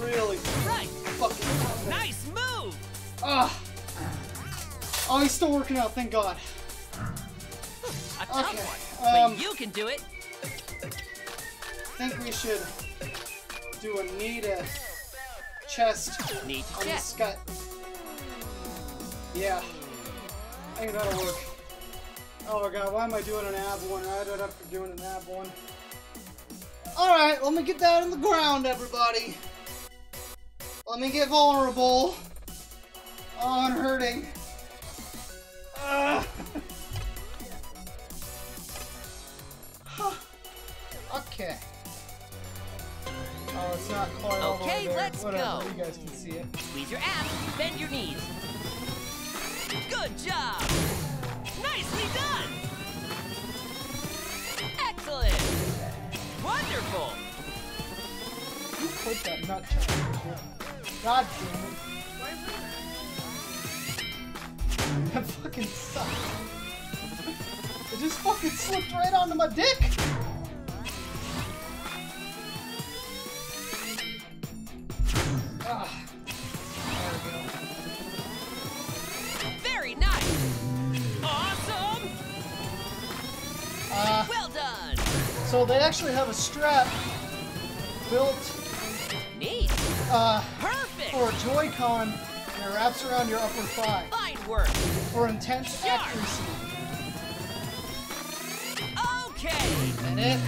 Really Right. fucking Nice move. Ah. Oh, he's still working out, thank God. A tough Okay, one. um, you can do it. I think we should do a knee to chest Knee to on the chest. scut. Yeah. I think that'll work. Oh god, why am I doing an ab one I right after doing an ab one? Alright, let me get that on the ground, everybody. Let me get vulnerable. Oh, I'm hurting. Ah. Huh. okay. Oh, it's not quite all the way Okay, let's Whatever, go. you guys can see it. Squeeze your abs, bend your knees. Good job! Nicely done! Excellent! Wonderful! You put that nut. God damn it. That fucking sucks. It just fucking slipped right onto my dick. Ah. There we go. Very nice! Awesome! Uh, Well done! so they actually have a strap built! Uh, Perfect! for a Joy-Con and it wraps around your upper thigh Fine work! for intense Sharp. accuracy. Okay! And it,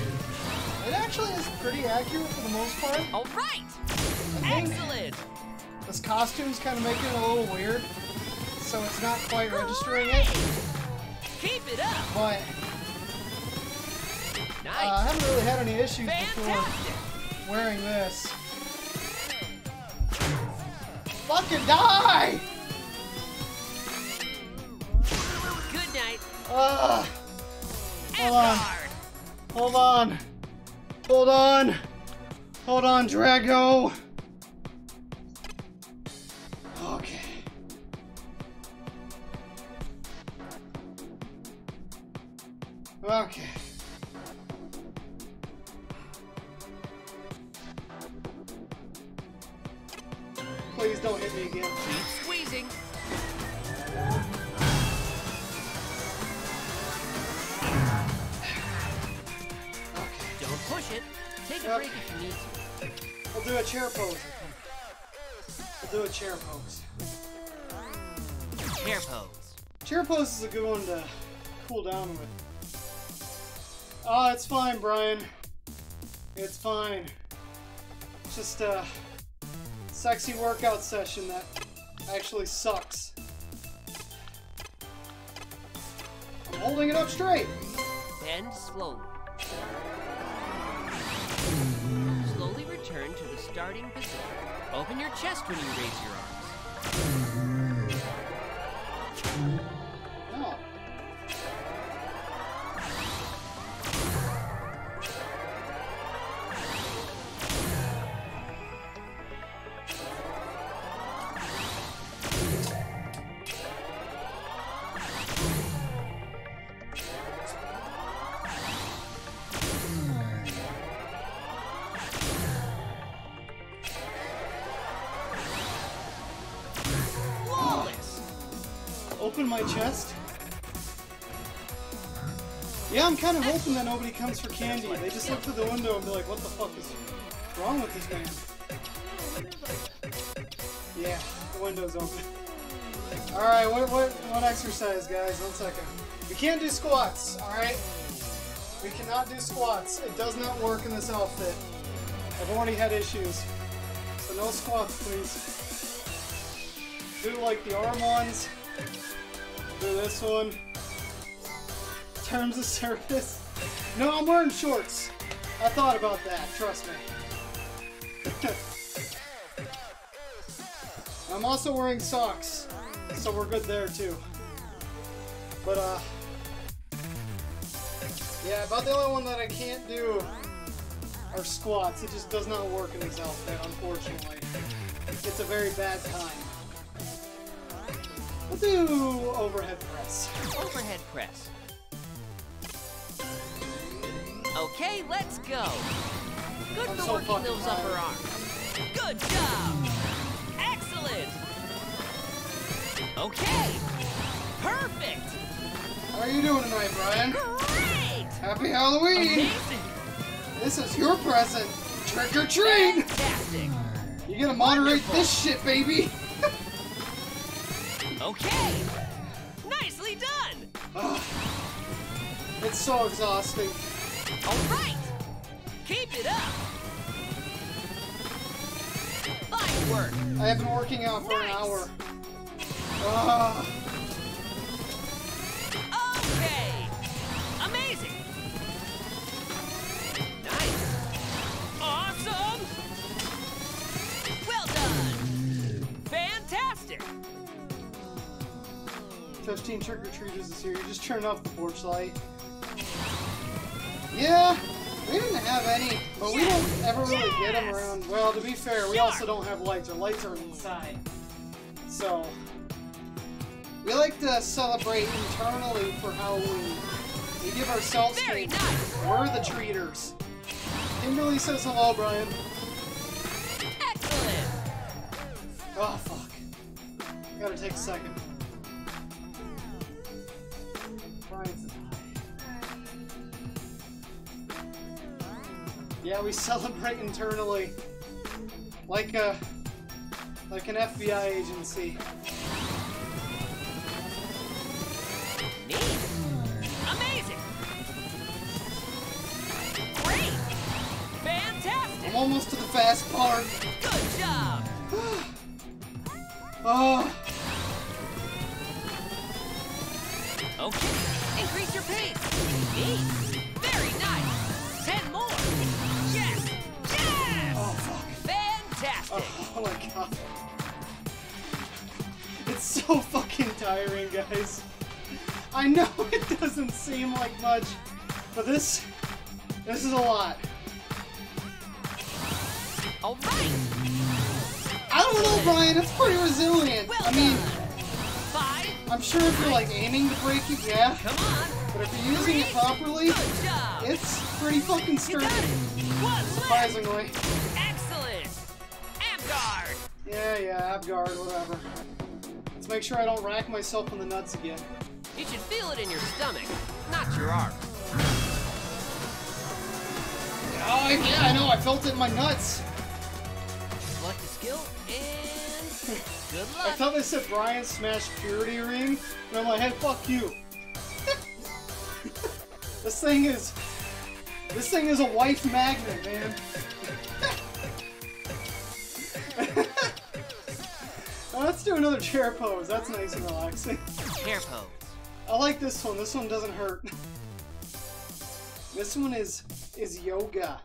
it actually is pretty accurate for the most part. All right! Excellent! This costume's kind of making it a little weird, so it's not quite registering it. Keep it up! But uh, I haven't really had any issues before wearing this. Fucking die! Good night! Ugh. Hold on. Hold on. Hold on. Hold on, Drago. Okay. Okay. Chair pose. I think. We'll do a chair pose. Chair pose. Chair pose is a good one to cool down with. Oh, it's fine, Brian. It's fine. It's just a sexy workout session that actually sucks. I'm holding it up straight. Bend slowly. Return to the starting position. Open your chest when you raise your arms. That nobody comes for candy. They just look through the window and be like, what the fuck is wrong with this man? Yeah, the window's open. Alright, what, what, what exercise, guys? One second. We can't do squats, alright? We cannot do squats. It does not work in this outfit. I've already had issues. So no squats, please. Do like the arm ones. Do this one. Terms of service. No, I'm wearing shorts. I thought about that, trust me. I'm also wearing socks, so we're good there too. But uh Yeah, about the only one that I can't do are squats. It just does not work in this outfit, unfortunately. It's a very bad time. We'll do overhead press. Overhead press. Okay, let's go. Good for so working those upper arms. Good job. Excellent. Okay. Perfect. How are you doing tonight, Brian? Great. Happy Halloween! Amazing. This is your present. Trick or treat! Fantastic. You gotta moderate this shit, baby! Okay. Nicely done. Ugh. it's so exhausting. All right. Keep it up. Fine work. I have been working out for an hour. Ugh. Okay. Amazing. Nice. Awesome. Well done. Fantastic. 15 trick or treaters this year. You just turn off the porch light. Yeah, we didn't have any, but we don't ever really get them around. Well, to be fair, we also don't have lights. Our lights are inside. So, we like to celebrate internally for Halloween. We we give ourselves candy. nice. We're the treaters. Kimberly says hello, Brian. Excellent. Oh, fuck. Gotta take a second. Yeah, we celebrate internally. Like a like an FBI agency. Neat. Amazing. Great. Fantastic. I'm almost to the fast part. Good job. Oh, Okay. Increase your pace. Neat. It's so fucking tiring, guys. I know it doesn't seem like much, but this this is a lot. All right. I don't know, Brian. It's pretty resilient. Well I mean. Five. I'm sure if you're like aiming to break it, yeah. Come on. But if you're using it properly, it's pretty fucking sturdy. it. One left. Surprisingly. Yeah, yeah, Abguard, whatever. Let's make sure I don't rack myself in the nuts again. You should feel it in your stomach, not your arm. Oh, yeah, I know. I felt it in my nuts. Select a skill and good luck. I thought they said Brian smashed Purity Ring, and I'm like, hey, fuck you. this thing is, this thing is a wife magnet, man. Do another chair pose. That's nice and relaxing. Chair pose. I like this one. This one doesn't hurt. This one is is yoga.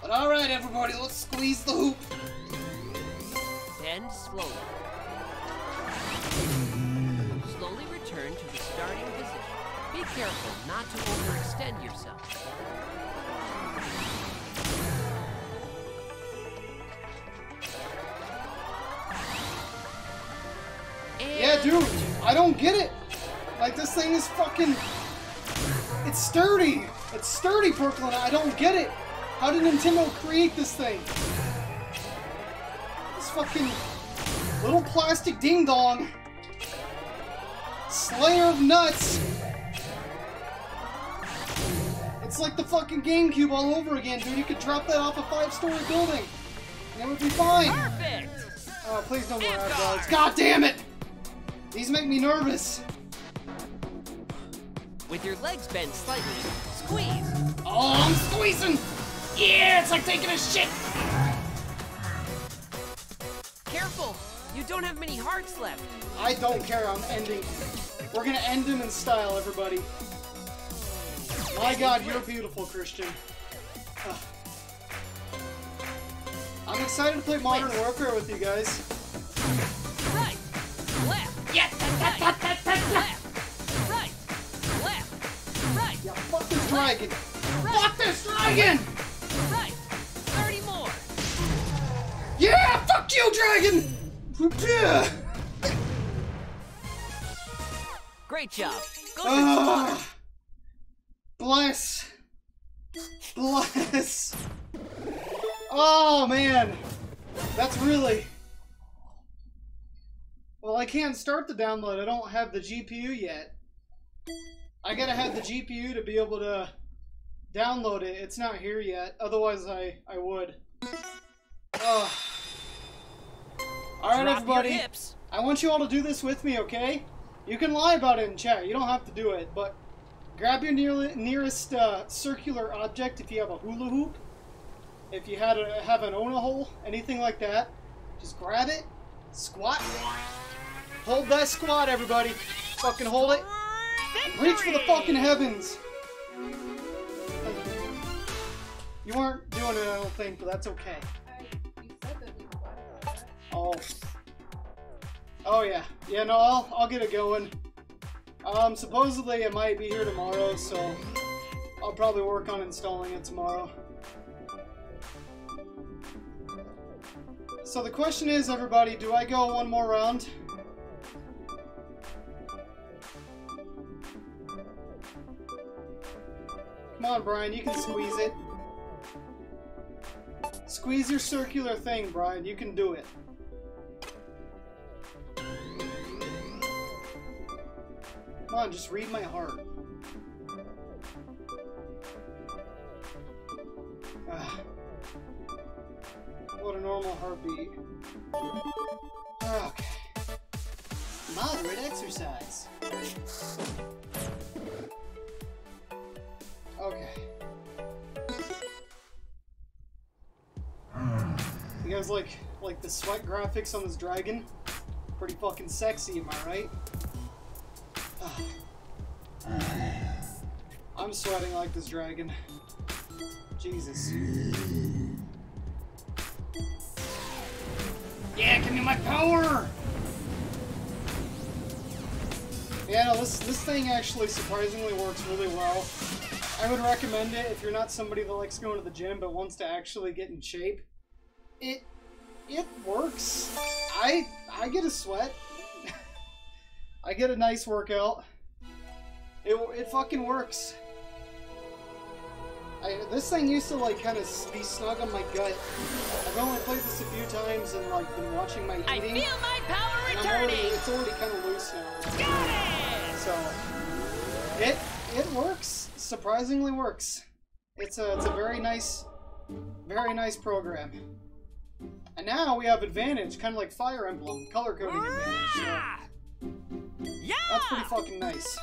But all right, everybody, let's squeeze the hoop. Bend slowly. Slowly return to the starting position. Be careful not to overextend yourself. Yeah, dude, I don't get it. Like this thing is fucking. It's sturdy. It's sturdy, Brooklyn. I don't get it. How did Nintendo create this thing? This fucking little plastic ding dong. Slayer of nuts. It's like the fucking GameCube all over again, dude. You could drop that off a five-story building, and it would be fine. Perfect! Oh, please no more guard. God damn it! These make me nervous. With your legs bent slightly, squeeze. Oh, I'm squeezing! Yeah, it's like taking a shit! Careful! You don't have many hearts left. I don't care, I'm ending. We're gonna end him in style, everybody. My god, you're beautiful, Christian. Ugh. I'm excited to play Modern Warfare with you guys. Yeah, fuck this dragon! Fuck this dragon! right. Thirty more. Yeah, fuck you, dragon! Yeah. Great job. Go Ah. Bless. Bless. Oh, man. That's really... Well, I can't start the download. I don't have the GPU yet. I gotta have the GPU to be able to download it. It's not here yet. Otherwise, I I would. Ugh. All right, everybody. I want you all to do this with me, okay? You can lie about it in chat. You don't have to do it, but grab your near, nearest uh, circular object if you have a hula hoop. If you had a, have an Ona hole, anything like that, just grab it, squat, hold that squat, everybody. Fucking hold it. Reach for the fucking heavens. You weren't doing it, I don't think, but that's okay. Oh. Oh yeah. Yeah, no, I'll I'll get it going. Um, supposedly it might be here tomorrow, so I'll probably work on installing it tomorrow. So the question is, everybody, do I go one more round? Come on, Brian, you can squeeze it. Squeeze your circular thing, Brian. You can do it. Come on, just read my heart. Heartbeat. Okay. Moderate exercise. Okay. You guys like like the sweat graphics on this dragon? Pretty fucking sexy, am I right? I'm sweating like this dragon. Jesus. Yeah, give me my power! Yeah, no, this this thing actually surprisingly works really well. I would recommend it if you're not somebody that likes going to the gym but wants to actually get in shape. It it works. I I get a sweat. I get a nice workout. It, it fucking works. I, this thing used to like kind of be snug on my gut. I've only played this a few times and like been watching my eating. I feel my power I'm already, returning. it's already kind of loose now. Got it. So it it works. Surprisingly works. It's a it's a very nice, very nice program. And now we have advantage, kind of like Fire Emblem, color coding advantage. So Ah! Yeah. that's pretty fucking nice.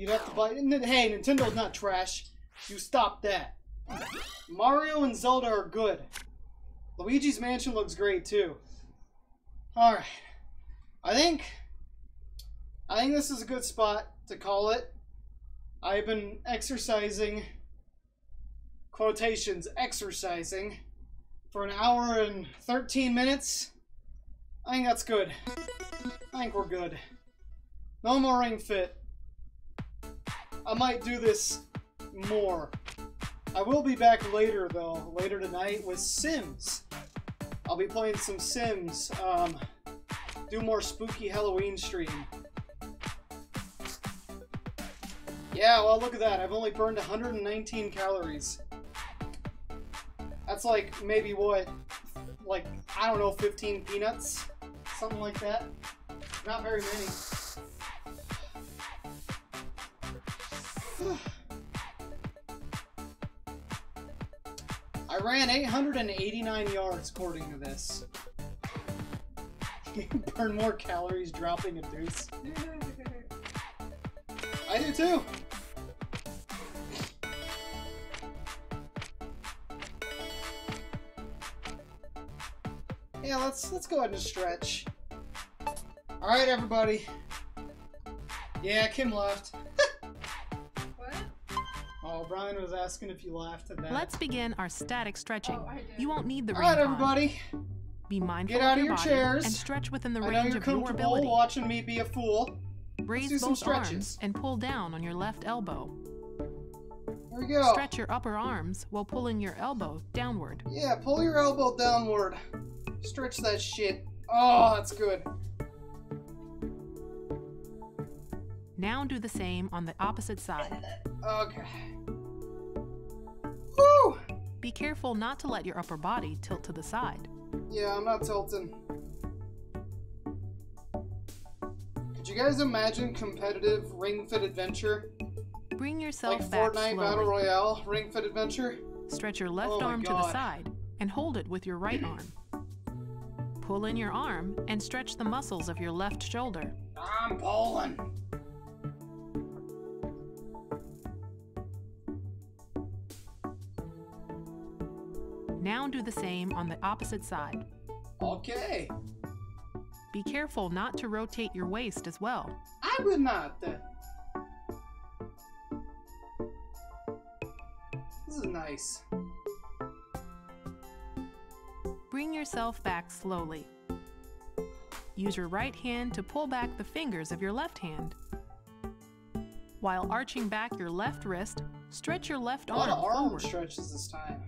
You'd have to buy. Hey, Nintendo's not trash. You stop that. Mario and Zelda are good. Luigi's Mansion looks great too. All right, I think. I think this is a good spot to call it. I've been exercising. Quotations exercising for an hour and 13 minutes. I think that's good. I think we're good. No more ring fit. I might do this more. I will be back later though, later tonight with Sims. I'll be playing some Sims. Um, do more spooky Halloween stream. Yeah, well look at that. I've only burned 119 calories. That's like maybe what, like I don't know, 15 peanuts, something like that. Not very many. I ran 889 yards according to this. You burn more calories dropping a deuce. I do too. Yeah, let's let's go ahead and stretch. All right, everybody. Yeah, Kim left. Oh, Brian was asking if you laughed at that. Let's begin our static stretching. Oh, You won't need the ring right, con. everybody. Be mindful Get out of your your body chairs. and stretch within the I range of your ability. watching me be a fool. Raise both stretches. arms and pull down on your left elbow. Here we go. Stretch your upper arms while pulling your elbow downward. Yeah, pull your elbow downward. Stretch that shit. Oh, that's good. Now do the same on the opposite side. Okay. Whew! Be careful not to let your upper body tilt to the side. Yeah, I'm not tilting. Could you guys imagine competitive Ring Fit Adventure? Bring yourself Like back Fortnite slowly. Battle Royale, Ring Fit Adventure. Stretch your left Oh my arm to the side and hold it with your right arm. Pull in your arm and stretch the muscles of your left shoulder. I'm pulling. Now do the same on the opposite side. Okay. Be careful not to rotate your waist as well. I would not. This is nice. Bring yourself back slowly. Use your right hand to pull back the fingers of your left hand. While arching back your left wrist, stretch your left A lot arm of arm forward. stretches this time.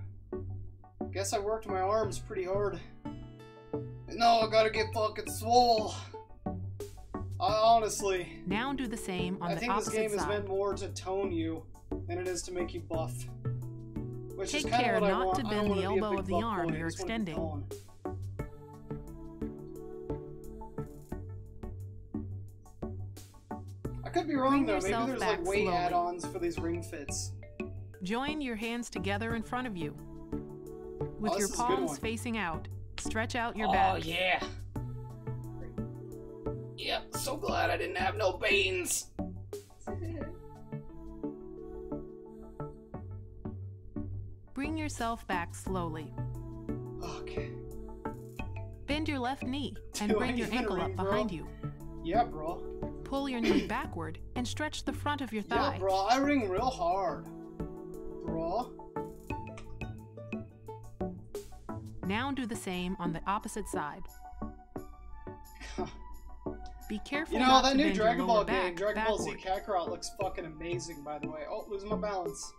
Guess I worked my arms pretty hard. No, I gotta get fucking swole. I honestly, Now do the same on I the think this opposite game is meant more to tone you than it is to make you buff. Which Take kind care I not want. to bend the elbow of the arm boy, you're just wanna be extending. I could be wrong Bring though. Maybe there's like weight add-ons for these ring fits. Join your hands together in front of you. With Oh, your this is a good palms facing out, stretch out your oh back. Oh, yeah. Yep. So glad I didn't have no beans. Bring yourself back slowly. Okay. Bend your left knee and bring your ankle up bro? behind you. Yeah, bro. Pull your knee backward and stretch the front of your thigh. Yeah, bro. I ring real hard, bro. Now do the same on the opposite side. Be careful You know that new Dragon Ball game, back Dragon Ball Z. Kakarot, looks fucking amazing. By the way. Oh, losing my balance.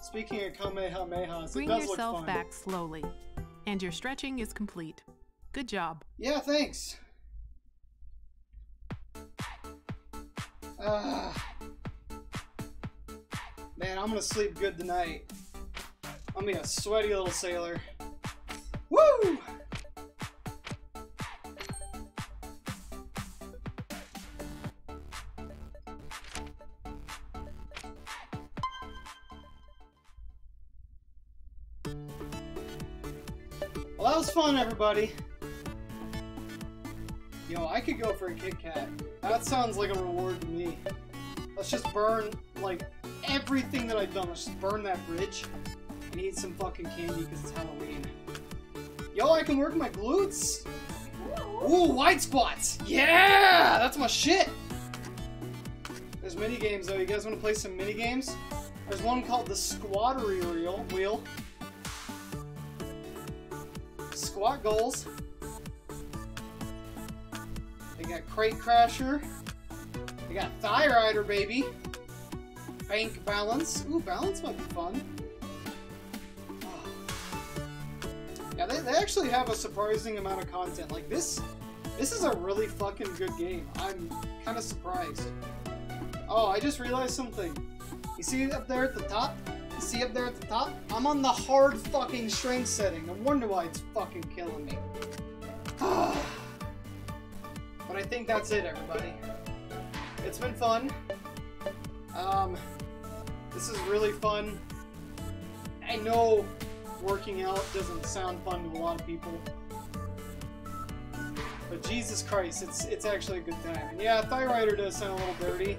Speaking of Kamehamehas, Bring it does look yourself back slowly, and your stretching is complete. Good job. Yeah, thanks. Ah. Man, I'm gonna sleep good tonight. I'm gonna be a sweaty little sailor. Woo! Well, that was fun, everybody. Yo, I could go for a Kit Kat. That sounds like a reward to me. Let's just burn, like, everything that I've done. Let's just burn that bridge and eat some fucking candy because it's Halloween. Yo, I can work my glutes! Ooh, white spots! Yeah! That's my shit! There's mini games though. You guys want to play some mini games? There's one called the Squattery Reel Wheel. Squat goals. They got Crate Crasher. They got Thigh Rider, baby. Bank Balance. Ooh, balance might be fun. Yeah, they, they actually have a surprising amount of content. Like this, this is a really fucking good game. I'm kind of surprised. Oh, I just realized something. You see up there at the top? You see up there at the top? I'm on the hard fucking strength setting. No wonder why it's fucking killing me. but I think that's it, everybody. It's been fun. Um, this is really fun. I know working out doesn't sound fun to a lot of people. But Jesus Christ, it's it's actually a good time. And yeah, Thigh Rider does sound a little dirty.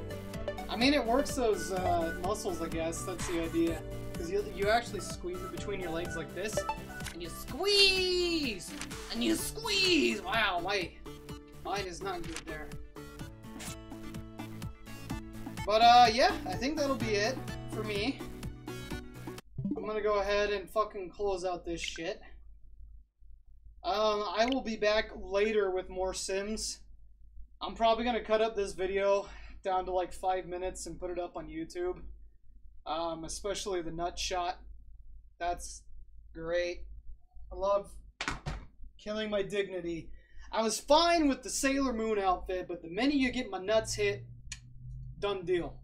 I mean, it works those uh, muscles, I guess. That's the idea. Because you, you actually squeeze it between your legs like this, and you squeeze! And you squeeze! Wow, my, mine is not good there. But, uh, yeah, I think that'll be it for me. I'm gonna go ahead and fucking close out this shit. Um, I will be back later with more Sims. I'm probably gonna cut up this video down to like five minutes and put it up on YouTube. Um, especially the nut shot. That's great. I love killing my dignity. I was fine with the Sailor Moon outfit, but the minute you get my nuts hit, done deal.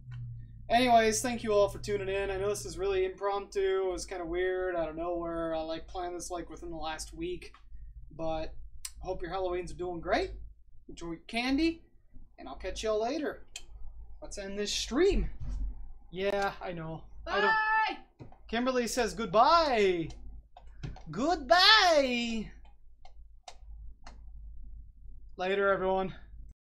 Anyways, thank you all for tuning in. I know this is really impromptu. It was kind of weird out of nowhere. I like planned this like within the last week, but I hope your Halloweens are doing great. Enjoy your candy, and I'll catch y'all later. Let's end this stream. Yeah, I know. I don't. Bye! Kimberly says goodbye. Goodbye. Later, everyone.